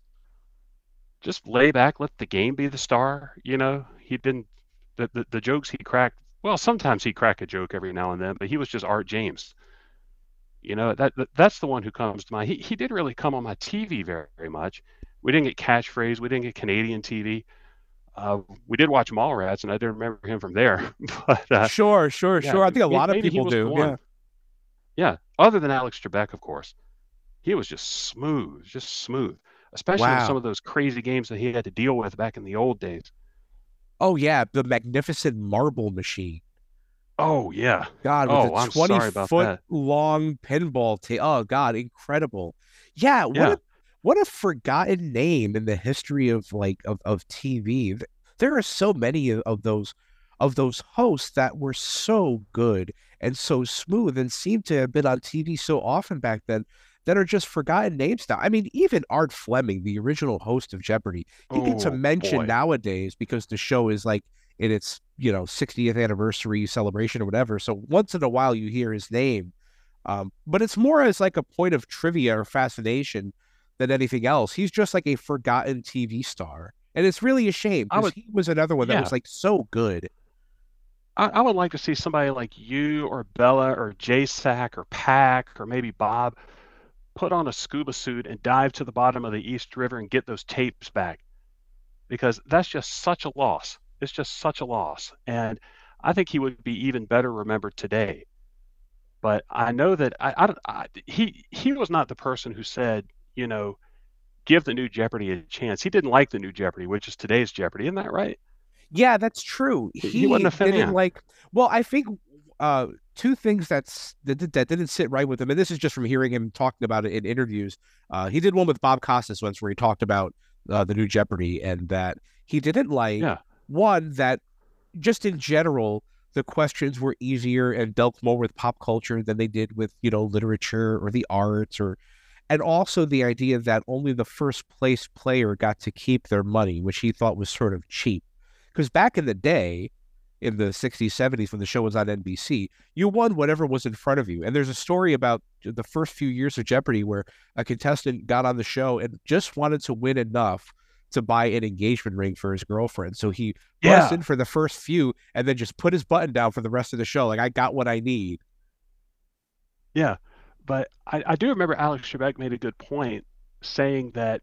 just lay back, let the game be the star. You know, he didn't the, the the jokes he cracked. Well, sometimes he'd crack a joke every now and then, but he was just Art James. You know, that, that that's the one who comes to mind. He he didn't really come on my TV very, very much. We didn't get catchphrase. We didn't get Canadian TV. Uh, we did watch Mallrats, and I didn't remember him from there. but uh, sure, sure, yeah, sure. I think a lot of he people do. Yeah. Yeah, other than Alex Trebek, of course. He was just smooth, just smooth. Especially with Wow. some of those crazy games that he had to deal with back in the old days. Oh yeah, the magnificent marble machine. Oh yeah. God, with Oh, I'm 20 sorry about foot that. long pinball table. Oh God, incredible. Yeah, what Yeah. a what a forgotten name in the history of like of, of TV. There are so many of, those of those hosts that were so good and so smooth and seem to have been on TV so often back then that are just forgotten names now. I mean, even Art Fleming, the original host of Jeopardy, he gets a Oh, mention boy. nowadays because the show is like in its you know 60th anniversary celebration or whatever. So once in a while you hear his name, um, but it's more as like a point of trivia or fascination than anything else. He's just like a forgotten TV star, and it's really a shame because he was another one that was like so good. I, I would like to see somebody like you or Bella or J-Sack or Pack or maybe Bob put on a scuba suit and dive to the bottom of the East River and get those tapes back because that's just such a loss. It's just such a loss. And I think he would be even better remembered today But I know that I, I, I he he was not the person who said, you know, give the new Jeopardy a chance. He didn't like the new Jeopardy, which is today's Jeopardy. Isn't that right? Yeah, that's true. He, He, wasn't a fan. didn't like. Well, I think uh, two things that's that, that didn't sit right with him, and this is just from hearing him talking about it in interviews. Uh, he did one with Bob Costas once where he talked about uh, the new Jeopardy and that he didn't like Yeah. one that just in general the questions were easier and dealt more with pop culture than they did with you know literature or the arts or and also the idea that only the first place player got to keep their money which he thought was sort of cheap because back in the day in the 60s 70s when the show was on nbc you won whatever was in front of you. And there's a story about the first few years of jeopardy where a contestant got on the show and just wanted to win enough to buy an engagement ring for his girlfriend. So he Yeah. busted for the first few and then just put his button down for the rest of the show like i got what i need. Yeah, but I, I do remember Alex Trebek made a good point saying that,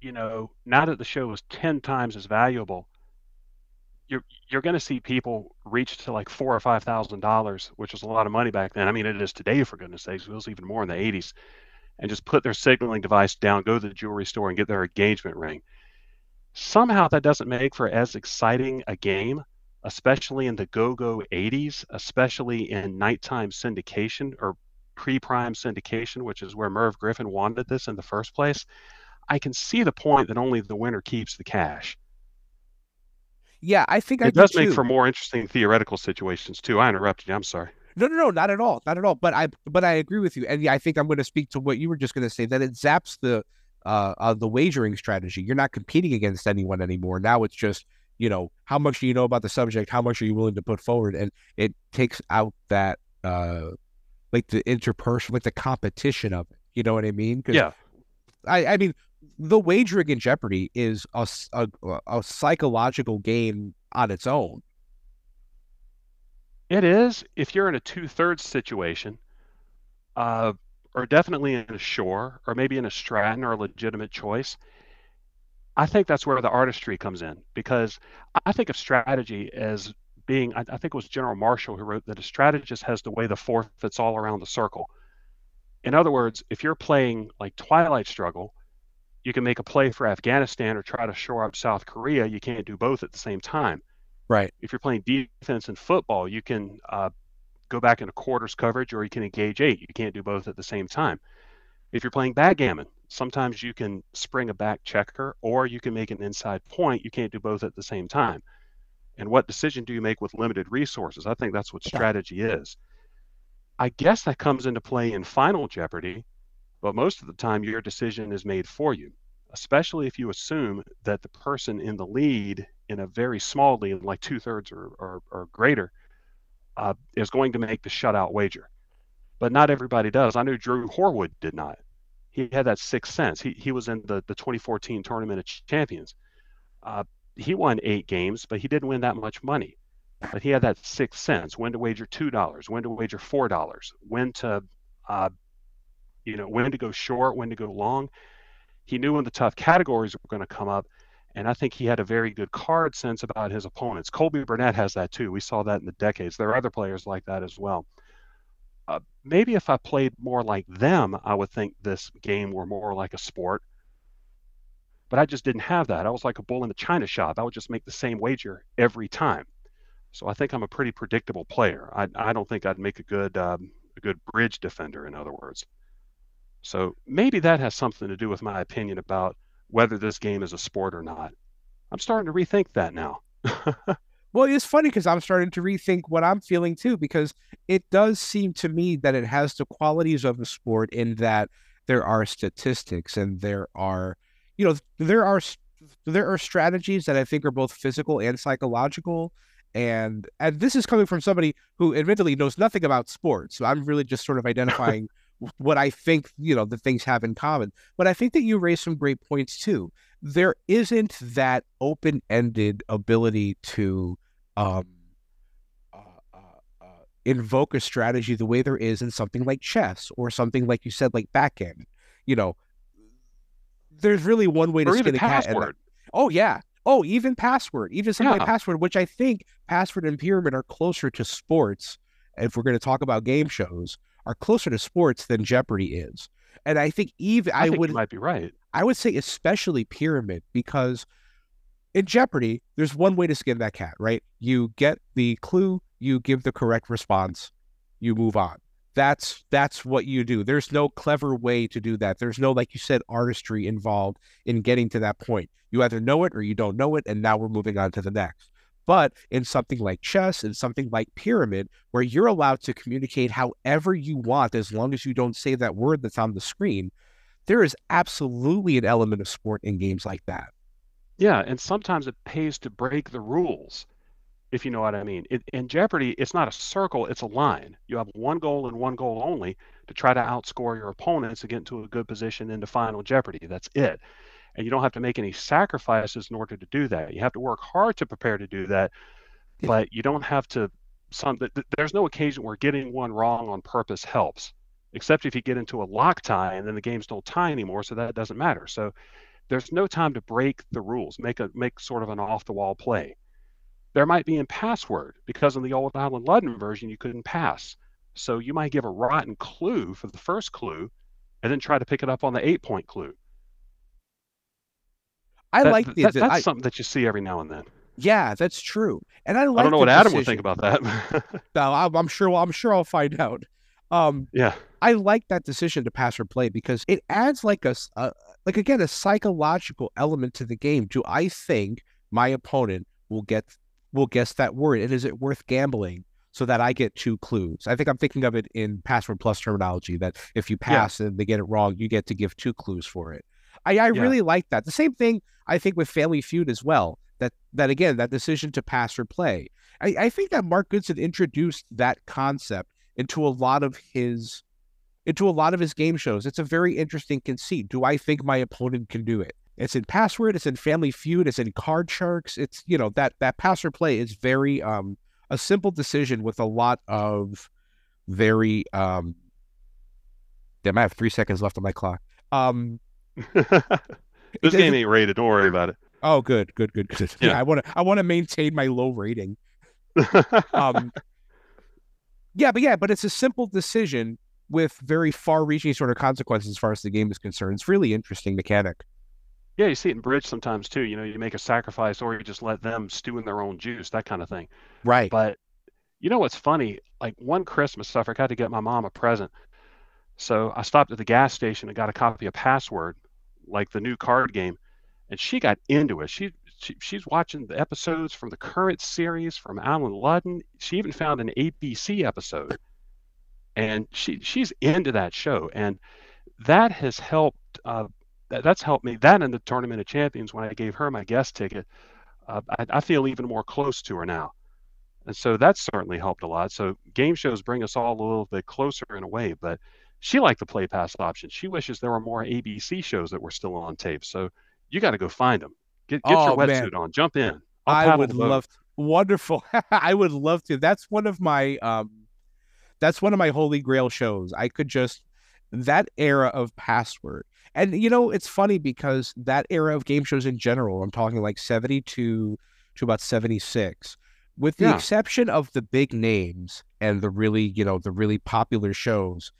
you know, now that the show is 10 times as valuable, you're you're going to see people reach to like four or five thousand dollars, which was a lot of money back then. I mean, it is today for goodness sakes. It was even more in the 80s, and just put their signaling device down, go to the jewelry store, and get their engagement ring. Somehow that doesn't make for as exciting a game, especially in the go-go 80s, especially in nighttime syndication or pre-prime syndication, which is where Merv Griffin wanted this in the first place, I can see the point that only the winner keeps the cash. Yeah i think i It do does make too. for more interesting theoretical situations too. I interrupted you. I'm sorry. No, no, no, not at all, not at all. But I, but I agree with you, and yeah, I think I'm going to speak to what you were just going to say that it zaps the, uh, uh, the wagering strategy. You're not competing against anyone anymore. Now it's just, you know, how much do you know about the subject? How much are you willing to put forward? And it takes out that, uh, like the interpersonal, like the competition of it. You know what I mean? Yeah. I, I mean, the wagering in Jeopardy is a a psychological game on its own. It is if you're in a two-thirds situation, uh, or definitely in a shore, or maybe in a Stratton or a legitimate choice. I think that's where the artistry comes in because I think of strategy as being, I, I think it was General Marshall who wrote that a strategist has to weigh the forfeits all around the circle. In other words, if you're playing like Twilight Struggle, you can make a play for Afghanistan or try to shore up South Korea. You can't do both at the same time Right. if you're playing defense in football, you can uh, go back into quarters coverage or you can engage eight. You can't do both at the same time. If you're playing backgammon, sometimes you can spring a back checker or you can make an inside point. You can't do both at the same time. And what decision do you make with limited resources? I think that's what strategy is. I guess that comes into play in Final Jeopardy, but most of the time your decision is made for you, especially if you assume that the person in the lead in a very small lead, like two thirds or, or, or greater, uh, is going to make the shutout wager. But not everybody does. I knew Drew Horwood did not. He had that sixth sense. He, he was in the, the 2014 Tournament of Champions. Uh, he won eight games, but he didn't win that much money. But he had that sixth sense: when to wager two dollars, when to wager four dollars, when to, uh, you know, when to go short, when to go long. He knew when the tough categories were going to come up, and I think he had a very good card sense about his opponents. Colby Burnett has that too. We saw that in the decades. There are other players like that as well. Uh, maybe if I played more like them, I would think this game were more like a sport. But I just didn't have that. I was like a bull in a china shop. I would just make the same wager every time. So I think I'm a pretty predictable player. I, I don't think I'd make a good um, a good bridge defender, in other words. So maybe that has something to do with my opinion about whether this game is a sport or not. I'm starting to rethink that now. Well, it's funny because I'm starting to rethink what I'm feeling too, because it does seem to me that it has the qualities of a sport in that there are statistics and there are, you know, there are there are strategies that I think are both physical and psychological. And and this is coming from somebody who admittedly knows nothing about sports. So I'm really just sort of identifying what I think, you know, the things have in common. But I think that you raised some great points too. There isn't that open-ended ability to um, uh, uh, uh, invoke a strategy the way there is in something like chess or something like you said, like backgammon. You know, there's really one way to or skin even a cat. and- oh yeah. Oh, even password, even something like password, which I think password and pyramid are closer to sports. If we're going to talk about game shows, are closer to sports than Jeopardy is. And I think even I, I, think would might be right. I would say especially pyramid because in Jeopardy, there's one way to skin that cat, right? You get the clue, you give the correct response, you move on. That's that's what you do. There's no clever way to do that. There's no, like you said, artistry involved in getting to that point. You either know it or you don't know it, and now we're moving on to the next. But in something like chess and something like pyramid, where you're allowed to communicate however you want as long as you don't say that word that's on the screen, there is absolutely an element of sport in games like that. Yeah, and sometimes it pays to break the rules, if you know what I mean. It, in Jeopardy, it's not a circle, it's a line. You have one goal and one goal only to try to outscore your opponents to get into a good position into Final Jeopardy. That's it. And you don't have to make any sacrifices in order to do that. You have to work hard to prepare to do that, but you don't have to. Some th- th- there's no occasion where getting one wrong on purpose helps, except if you get into a lock tie and then the games don't tie anymore, so that doesn't matter. So there's no time to break the rules, make a make sort of an off the wall play. There might be in password because in the old Allen Ludden version you couldn't pass. So you might give a rotten clue for the first clue and then try to pick it up on the eight point clue. I That- like the, that- that's I- something that you see every now and then. yeah, that's true. And I like I don't know what Adam would think about that. No, I'm, I'm sure. I'm sure I'll find out. Um, yeah. I like that decision to pass or play because it adds like a like again a psychological element to the game. Do I think my opponent will get will guess that word, and is it worth gambling so that I get two clues? I think I'm thinking of it in password plus terminology that if you pass and they get it wrong, you get to give two clues for it. I, I Yeah. really like that. The same thing I think with Family Feud as well. That that again that decision to pass or play. I, I think that Mark Goodson introduced that concept into a lot of his into a lot of his game shows. It's a very interesting conceit. Do I think my opponent can do it? It's in Password, it's in Family Feud, it's in Card Sharks. It's you know that that pass or play is very um a simple decision with a lot of very um damn I have three seconds left on my clock. Um this game ain't rated. Don't worry about it. oh good, good, good, good. Yeah, Yeah. I wanna I wanna maintain my low rating. um yeah but yeah but it's a simple decision with very far-reaching sort of consequences as far as the game is concerned it's really interesting mechanic yeah, you see it in bridge sometimes too. You know, you make a sacrifice or you just let them stew in their own juice, that kind of thing. right But you know what's funny? Like one Christmas, stuff, I forgot to get my mom a present. So I stopped at the gas station and got a copy of Password, like the new card game, and she got into it. She, she she's watching the episodes from the current series from Allen Ludden. She even found an ABC episode, and she she's into that show, and that has helped. Uh, that, that's helped me. That and the Tournament of Champions when I gave her my guest ticket, uh, I, I feel even more close to her now. And so that's certainly helped a lot. So game shows bring us all a little bit closer in a way, but she liked the play pass option. She wishes there were more ABC shows that were still on tape. So you got to go find them. Get, get Oh, your man. wetsuit on, jump in. I'll i would love wonderful i would love to that's one of my um that's one of my holy grail shows i could just that era of password and you know it's funny because that era of game shows in general i'm talking like 72 to about 76 with the Yeah. exception of the big names and the really you know the really popular shows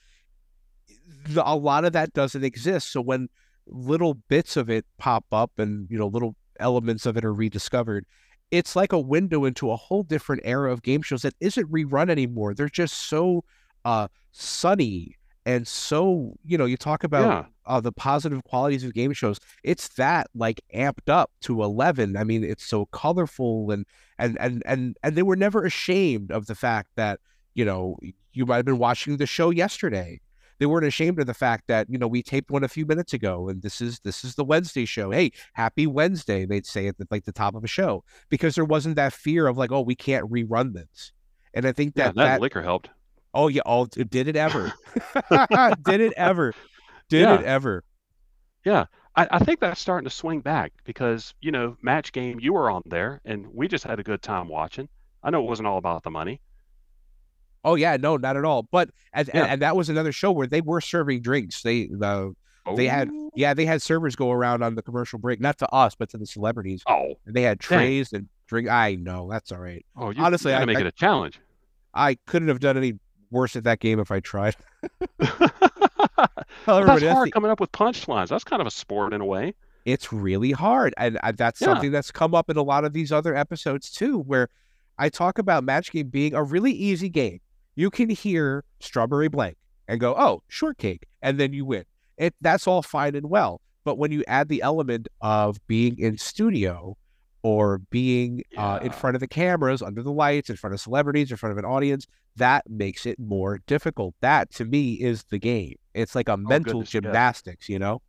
the, a lot of that doesn't exist so when little bits of it pop up and you know little elements of it are rediscovered it's like a window into a whole different era of game shows that isn't rerun anymore they're just so uh sunny and so you know you talk about Yeah. uh, the positive qualities of game shows it's that like amped up to 11 i mean it's so colorful and and and and and they were never ashamed of the fact that you know you might have been watching the show yesterday they weren't ashamed of the fact that you know we taped one a few minutes ago and this is this is the wednesday show hey happy wednesday they'd say at the, like the top of a show because there wasn't that fear of like oh we can't rerun this and i think Yeah, that that, that liquor helped. Oh yeah oh did it ever did it ever did Yeah. it ever I, I think that's starting to swing back because, you know, match game, you were on there and we just had a good time watching. I know it wasn't all about the money. oh yeah no not at all but and, Yeah. and, and that was another show where they were serving drinks they the they had Oh. yeah they had servers go around on the commercial break not to us but to the celebrities Oh, and they had Dang. trays and drink i know that's all right oh, you, Honestly, you I- make I- it a challenge. I couldn't have done any worse at that game if I tried. well, that's hard the... coming up with punchlines. That's kind of a sport in a way. It's really hard, and uh, that's yeah. something that's come up in a lot of these other episodes too, where I talk about match game being a really easy game. You can hear strawberry blank and go, "Oh, shortcake," and then you win. It that's all fine and well, but when you add the element of being in studio or being yeah. uh, in front of the cameras, under the lights, in front of celebrities, in front of an audience, that makes it more difficult. That to me is the game. It's like a oh, mental goodness, gymnastics, yeah. you know?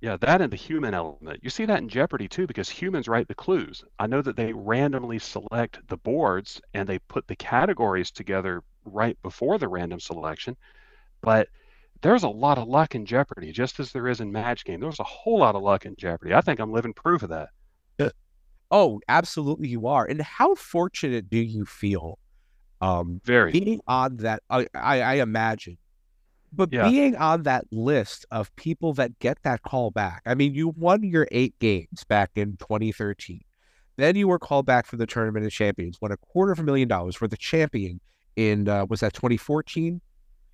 Yeah, that and the human element. You see that in Jeopardy too, because humans write the clues. I know that they randomly select the boards and they put the categories together right before the random selection. But there's a lot of luck in Jeopardy, just as there is in Match Game. There's a whole lot of luck in Jeopardy. I think I'm living proof of that. Oh, absolutely, you are. And how fortunate do you feel? Um, very being on that. I, I, I imagine, but yeah. being on that list of people that get that call back. I mean, you won your eight games back in 2013. Then you were called back for the tournament of champions, won a quarter of a million dollars for the champion in uh, was that 2014?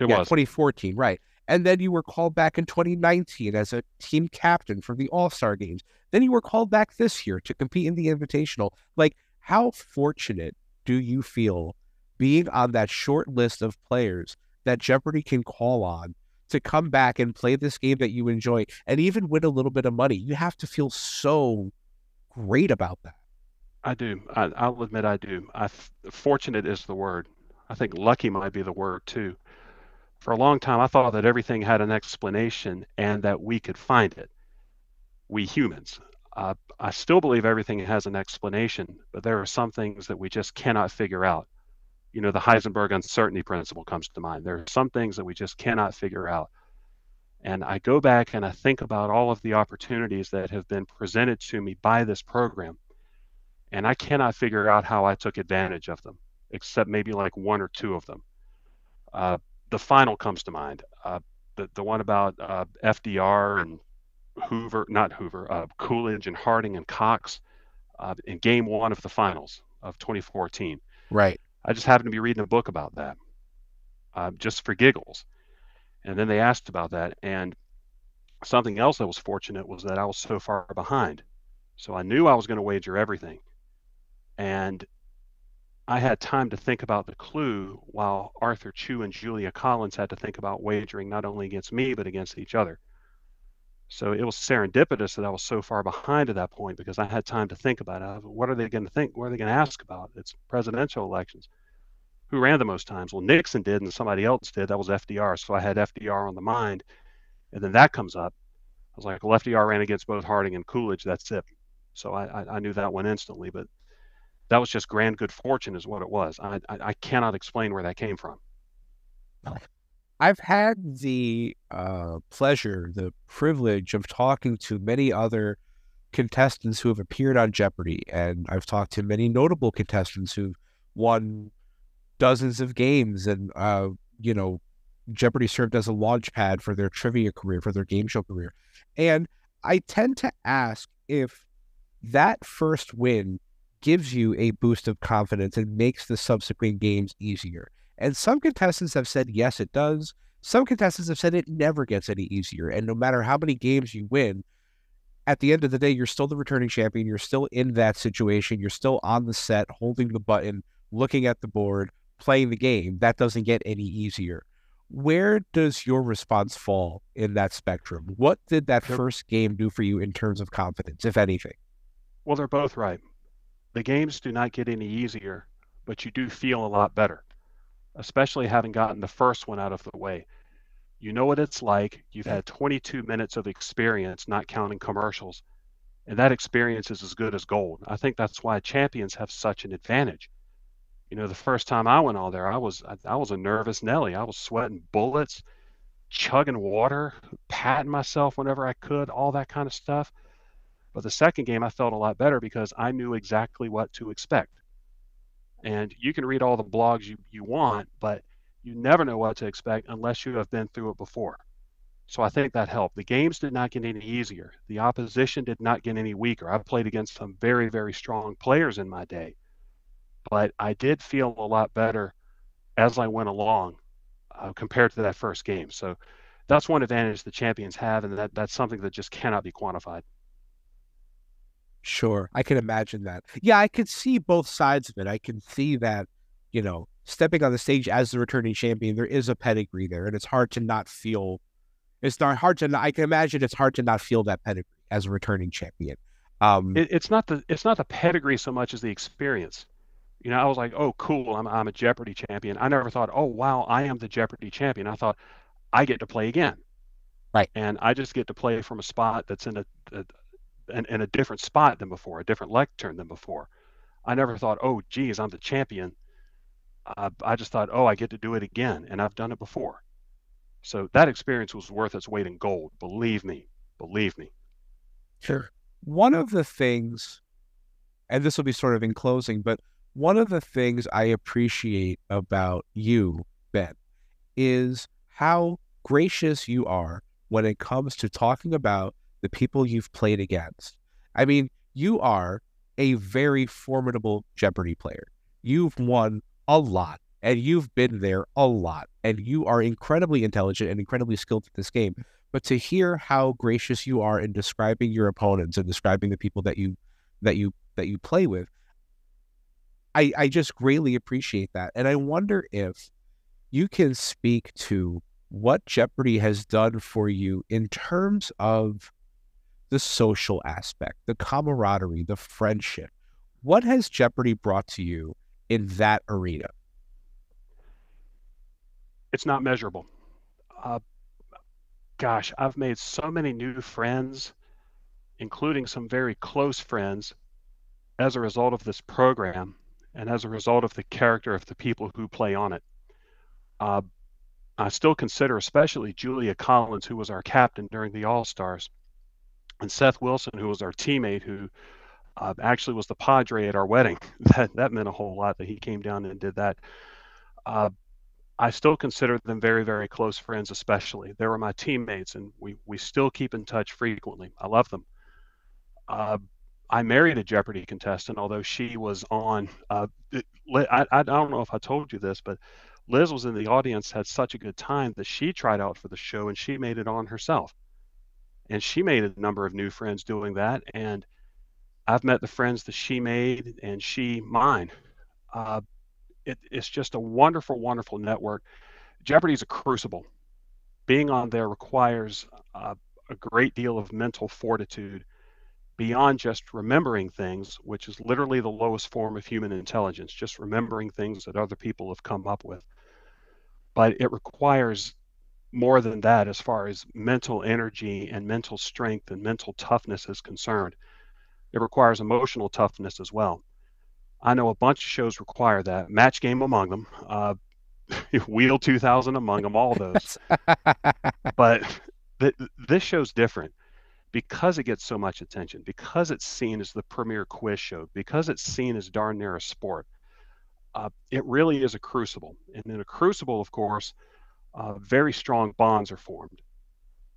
It yeah, was 2014, right? And then you were called back in 2019 as a team captain for the All Star games. Then you were called back this year to compete in the Invitational. Like, how fortunate do you feel being on that short list of players that Jeopardy can call on to come back and play this game that you enjoy and even win a little bit of money? You have to feel so great about that. I do. I, will admit I do. I fortunate is the word. I think lucky might be the word too for a long time, I thought that everything had an explanation and that we could find it. We humans. Uh, I still believe everything has an explanation, but there are some things that we just cannot figure out. You know, the Heisenberg uncertainty principle comes to mind. There are some things that we just cannot figure out. And I go back and I think about all of the opportunities that have been presented to me by this program. And I cannot figure out how I took advantage of them, except maybe like one or two of them. Uh, the final comes to mind. Uh, the the one about uh, FDR and Hoover, not Hoover, uh, Coolidge and Harding and Cox uh, in Game One of the finals of 2014. Right. I just happened to be reading a book about that, uh, just for giggles, and then they asked about that. And something else that was fortunate was that I was so far behind, so I knew I was going to wager everything, and I had time to think about the clue while Arthur Chu and Julia Collins had to think about wagering not only against me but against each other. So it was serendipitous that I was so far behind at that point because I had time to think about it. What are they going to think? What are they going to ask about? It's presidential elections. Who ran the most times? Well, Nixon did and somebody else did. That was FDR. So I had FDR on the mind. And then that comes up. I was like, well, FDR ran against both Harding and Coolidge. That's it. So I, I, I knew that one instantly. But that was just grand good fortune is what it was. I, I, I cannot explain where that came from. I've had the uh, pleasure the privilege of talking to many other contestants who have appeared on jeopardy and i've talked to many notable contestants who've won dozens of games and uh, you know jeopardy served as a launch pad for their trivia career for their game show career. And i tend to ask if that first win gives you a boost of confidence and makes the subsequent games easier. And some contestants have said, yes, it does. Some contestants have said it never gets any easier. And no matter how many games you win, at the end of the day, you're still the returning champion. You're still in that situation. You're still on the set, holding the button, looking at the board, playing the game. That doesn't get any easier. Where does your response fall in that spectrum? What did that first game do for you in terms of confidence, if anything? Well, they're both right the games do not get any easier, but you do feel a lot better, especially having gotten the first one out of the way. You know what it's like. You've had 22 minutes of experience, not counting commercials, and that experience is as good as gold. I think that's why champions have such an advantage. You know, the first time I went all there, I was I, I was a nervous Nelly. I was sweating bullets, chugging water, patting myself whenever I could, all that kind of stuff. But the second game, I felt a lot better because I knew exactly what to expect. And you can read all the blogs you, you want, but you never know what to expect unless you have been through it before. So I think that helped. The games did not get any easier. The opposition did not get any weaker. I played against some very, very strong players in my day, but I did feel a lot better as I went along uh, compared to that first game. So that's one advantage the champions have, and that, that's something that just cannot be quantified. Sure, I can imagine that. Yeah, I can see both sides of it. I can see that, you know, stepping on the stage as the returning champion, there is a pedigree there, and it's hard to not feel. It's not hard to. Not, I can imagine it's hard to not feel that pedigree as a returning champion. Um, it, it's not the it's not the pedigree so much as the experience. You know, I was like, oh, cool, I'm I'm a Jeopardy champion. I never thought, oh, wow, I am the Jeopardy champion. I thought, I get to play again. Right. And I just get to play from a spot that's in a, a in, in a different spot than before, a different lectern than before. I never thought, oh, geez, I'm the champion. Uh, I just thought, oh, I get to do it again, and I've done it before. So that experience was worth its weight in gold. Believe me, believe me. Sure. One of the things, and this will be sort of in closing, but one of the things I appreciate about you, Ben, is how gracious you are when it comes to talking about the people you've played against. I mean, you are a very formidable Jeopardy player. You've won a lot and you've been there a lot and you are incredibly intelligent and incredibly skilled at this game. But to hear how gracious you are in describing your opponents and describing the people that you that you that you play with, I, I just greatly appreciate that. And I wonder if you can speak to what Jeopardy has done for you in terms of the social aspect, the camaraderie, the friendship. What has Jeopardy brought to you in that arena? It's not measurable. Uh, gosh, I've made so many new friends, including some very close friends, as a result of this program and as a result of the character of the people who play on it. Uh, I still consider, especially Julia Collins, who was our captain during the All Stars, and Seth Wilson, who was our teammate, who uh, actually was the padre at our wedding. That that meant a whole lot that he came down and did that. Uh, I still consider them very, very close friends, especially. They were my teammates, and we we still keep in touch frequently. I love them. Uh, I married a Jeopardy contestant, although she was on. Uh, I, I don't know if I told you this, but Liz was in the audience, had such a good time that she tried out for the show and she made it on herself. And she made a number of new friends doing that. And I've met the friends that she made and she mine. Uh, it, it's just a wonderful, wonderful network. Jeopardy is a crucible. Being on there requires uh, a great deal of mental fortitude beyond just remembering things, which is literally the lowest form of human intelligence, just remembering things that other people have come up with. But it requires more than that as far as mental energy and mental strength and mental toughness is concerned. It requires emotional toughness as well. I know a bunch of shows require that, match game among them, uh, Wheel 2000 among them, all those. but th- this show's different because it gets so much attention, because it's seen as the premier quiz show, because it's seen as darn near a sport, uh, it really is a crucible. And in a crucible, of course, uh, very strong bonds are formed.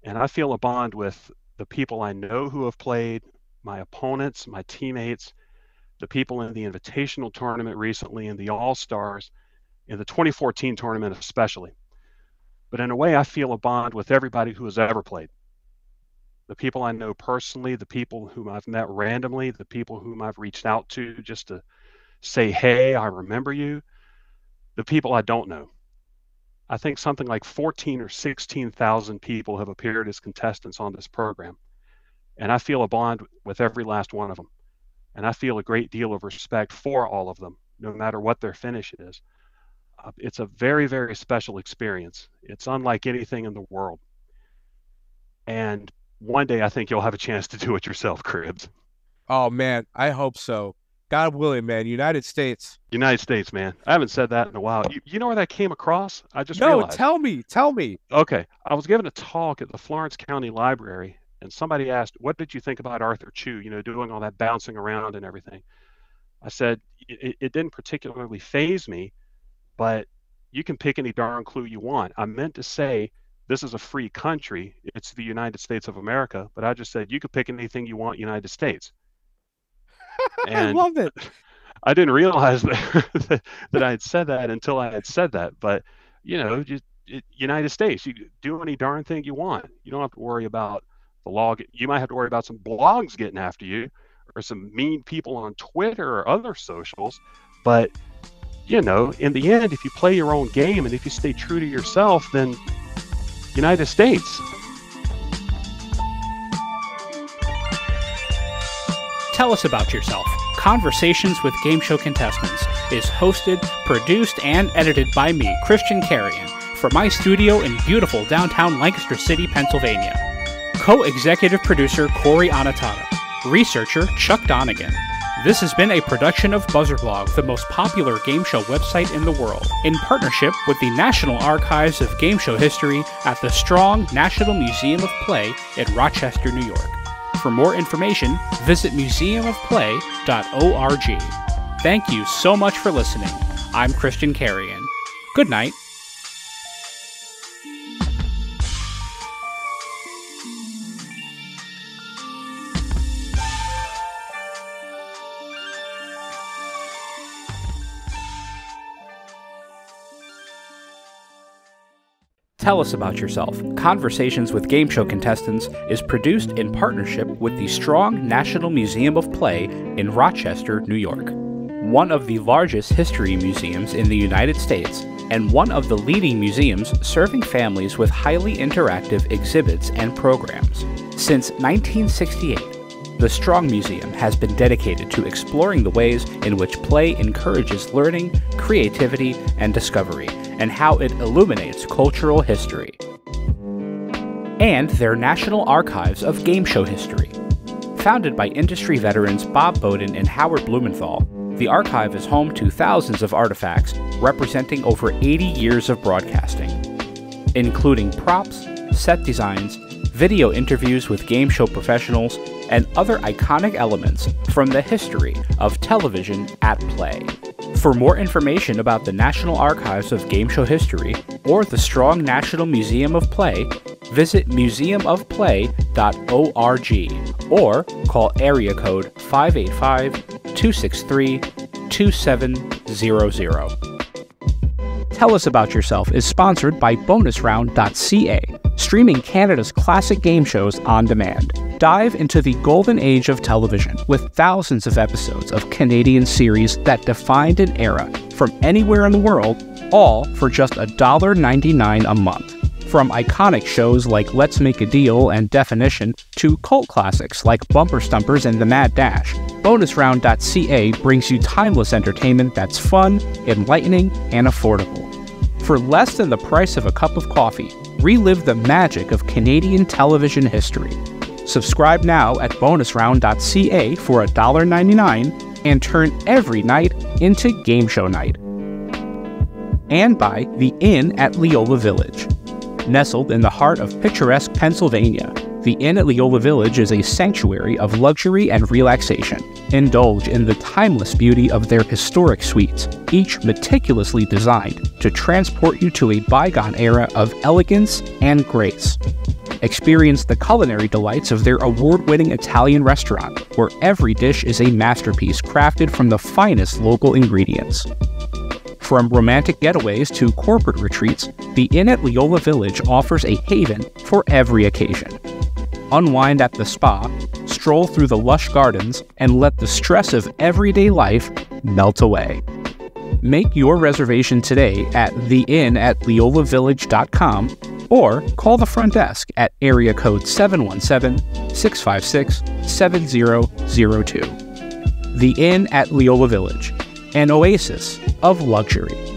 And I feel a bond with the people I know who have played, my opponents, my teammates, the people in the invitational tournament recently, and the All Stars, in the 2014 tournament especially. But in a way, I feel a bond with everybody who has ever played the people I know personally, the people whom I've met randomly, the people whom I've reached out to just to say, hey, I remember you, the people I don't know. I think something like 14 or 16,000 people have appeared as contestants on this program. And I feel a bond with every last one of them. And I feel a great deal of respect for all of them, no matter what their finish is. Uh, it's a very, very special experience. It's unlike anything in the world. And one day I think you'll have a chance to do it yourself, Cribs. Oh man, I hope so. God willing, man. United States. United States, man. I haven't said that in a while. You, you know where that came across? I just no. Realized. Tell me. Tell me. Okay, I was giving a talk at the Florence County Library, and somebody asked, "What did you think about Arthur Chu? You know, doing all that bouncing around and everything." I said it, it didn't particularly phase me, but you can pick any darn clue you want. I meant to say this is a free country. It's the United States of America. But I just said you could pick anything you want, United States. I love it. I didn't realize that, that I had said that until I had said that. But you know, just United States. You do any darn thing you want. You don't have to worry about the law. You might have to worry about some blogs getting after you or some mean people on Twitter or other socials. But, you know, in the end, if you play your own game and if you stay true to yourself, then United States. Tell us about yourself. Conversations with Game Show Contestants is hosted, produced, and edited by me, Christian Carrion, for my studio in beautiful downtown Lancaster City, Pennsylvania. Co executive producer Cory Anotado. Researcher Chuck Donegan. This has been a production of Buzzerblog, the most popular game show website in the world, in partnership with the National Archives of Game Show History at the Strong National Museum of Play in Rochester, New York. For more information, visit museumofplay.org. Thank you so much for listening. I'm Christian Carrion. Good night. Tell Us About Yourself Conversations with Game Show Contestants is produced in partnership with the Strong National Museum of Play in Rochester, New York. One of the largest history museums in the United States, and one of the leading museums serving families with highly interactive exhibits and programs. Since 1968, the Strong Museum has been dedicated to exploring the ways in which play encourages learning, creativity, and discovery, and how it illuminates cultural history. And their National Archives of Game Show History. Founded by industry veterans Bob Bowden and Howard Blumenthal, the archive is home to thousands of artifacts representing over 80 years of broadcasting, including props, set designs, video interviews with game show professionals, and other iconic elements from the history of television at play. For more information about the National Archives of Game Show History or the Strong National Museum of Play, visit museumofplay.org or call area code 585 263 2700. Tell Us About Yourself is sponsored by bonusround.ca, streaming Canada's classic game shows on demand. Dive into the golden age of television with thousands of episodes of Canadian series that defined an era from anywhere in the world, all for just $1.99 a month. From iconic shows like Let's Make a Deal and Definition to cult classics like Bumper Stumpers and The Mad Dash, bonusround.ca brings you timeless entertainment that's fun, enlightening, and affordable. For less than the price of a cup of coffee, relive the magic of Canadian television history. Subscribe now at bonusround.ca for $1.99 and turn every night into game show night. And by The Inn at Leola Village. Nestled in the heart of picturesque Pennsylvania, the Inn at Leola Village is a sanctuary of luxury and relaxation. Indulge in the timeless beauty of their historic suites, each meticulously designed to transport you to a bygone era of elegance and grace. Experience the culinary delights of their award winning Italian restaurant, where every dish is a masterpiece crafted from the finest local ingredients. From romantic getaways to corporate retreats, the Inn at Leola Village offers a haven for every occasion. Unwind at the spa, stroll through the lush gardens, and let the stress of everyday life melt away. Make your reservation today at the inn at leolavillage.com or call the front desk at area code 717 656 7002. The Inn at Leola Village, an oasis of luxury.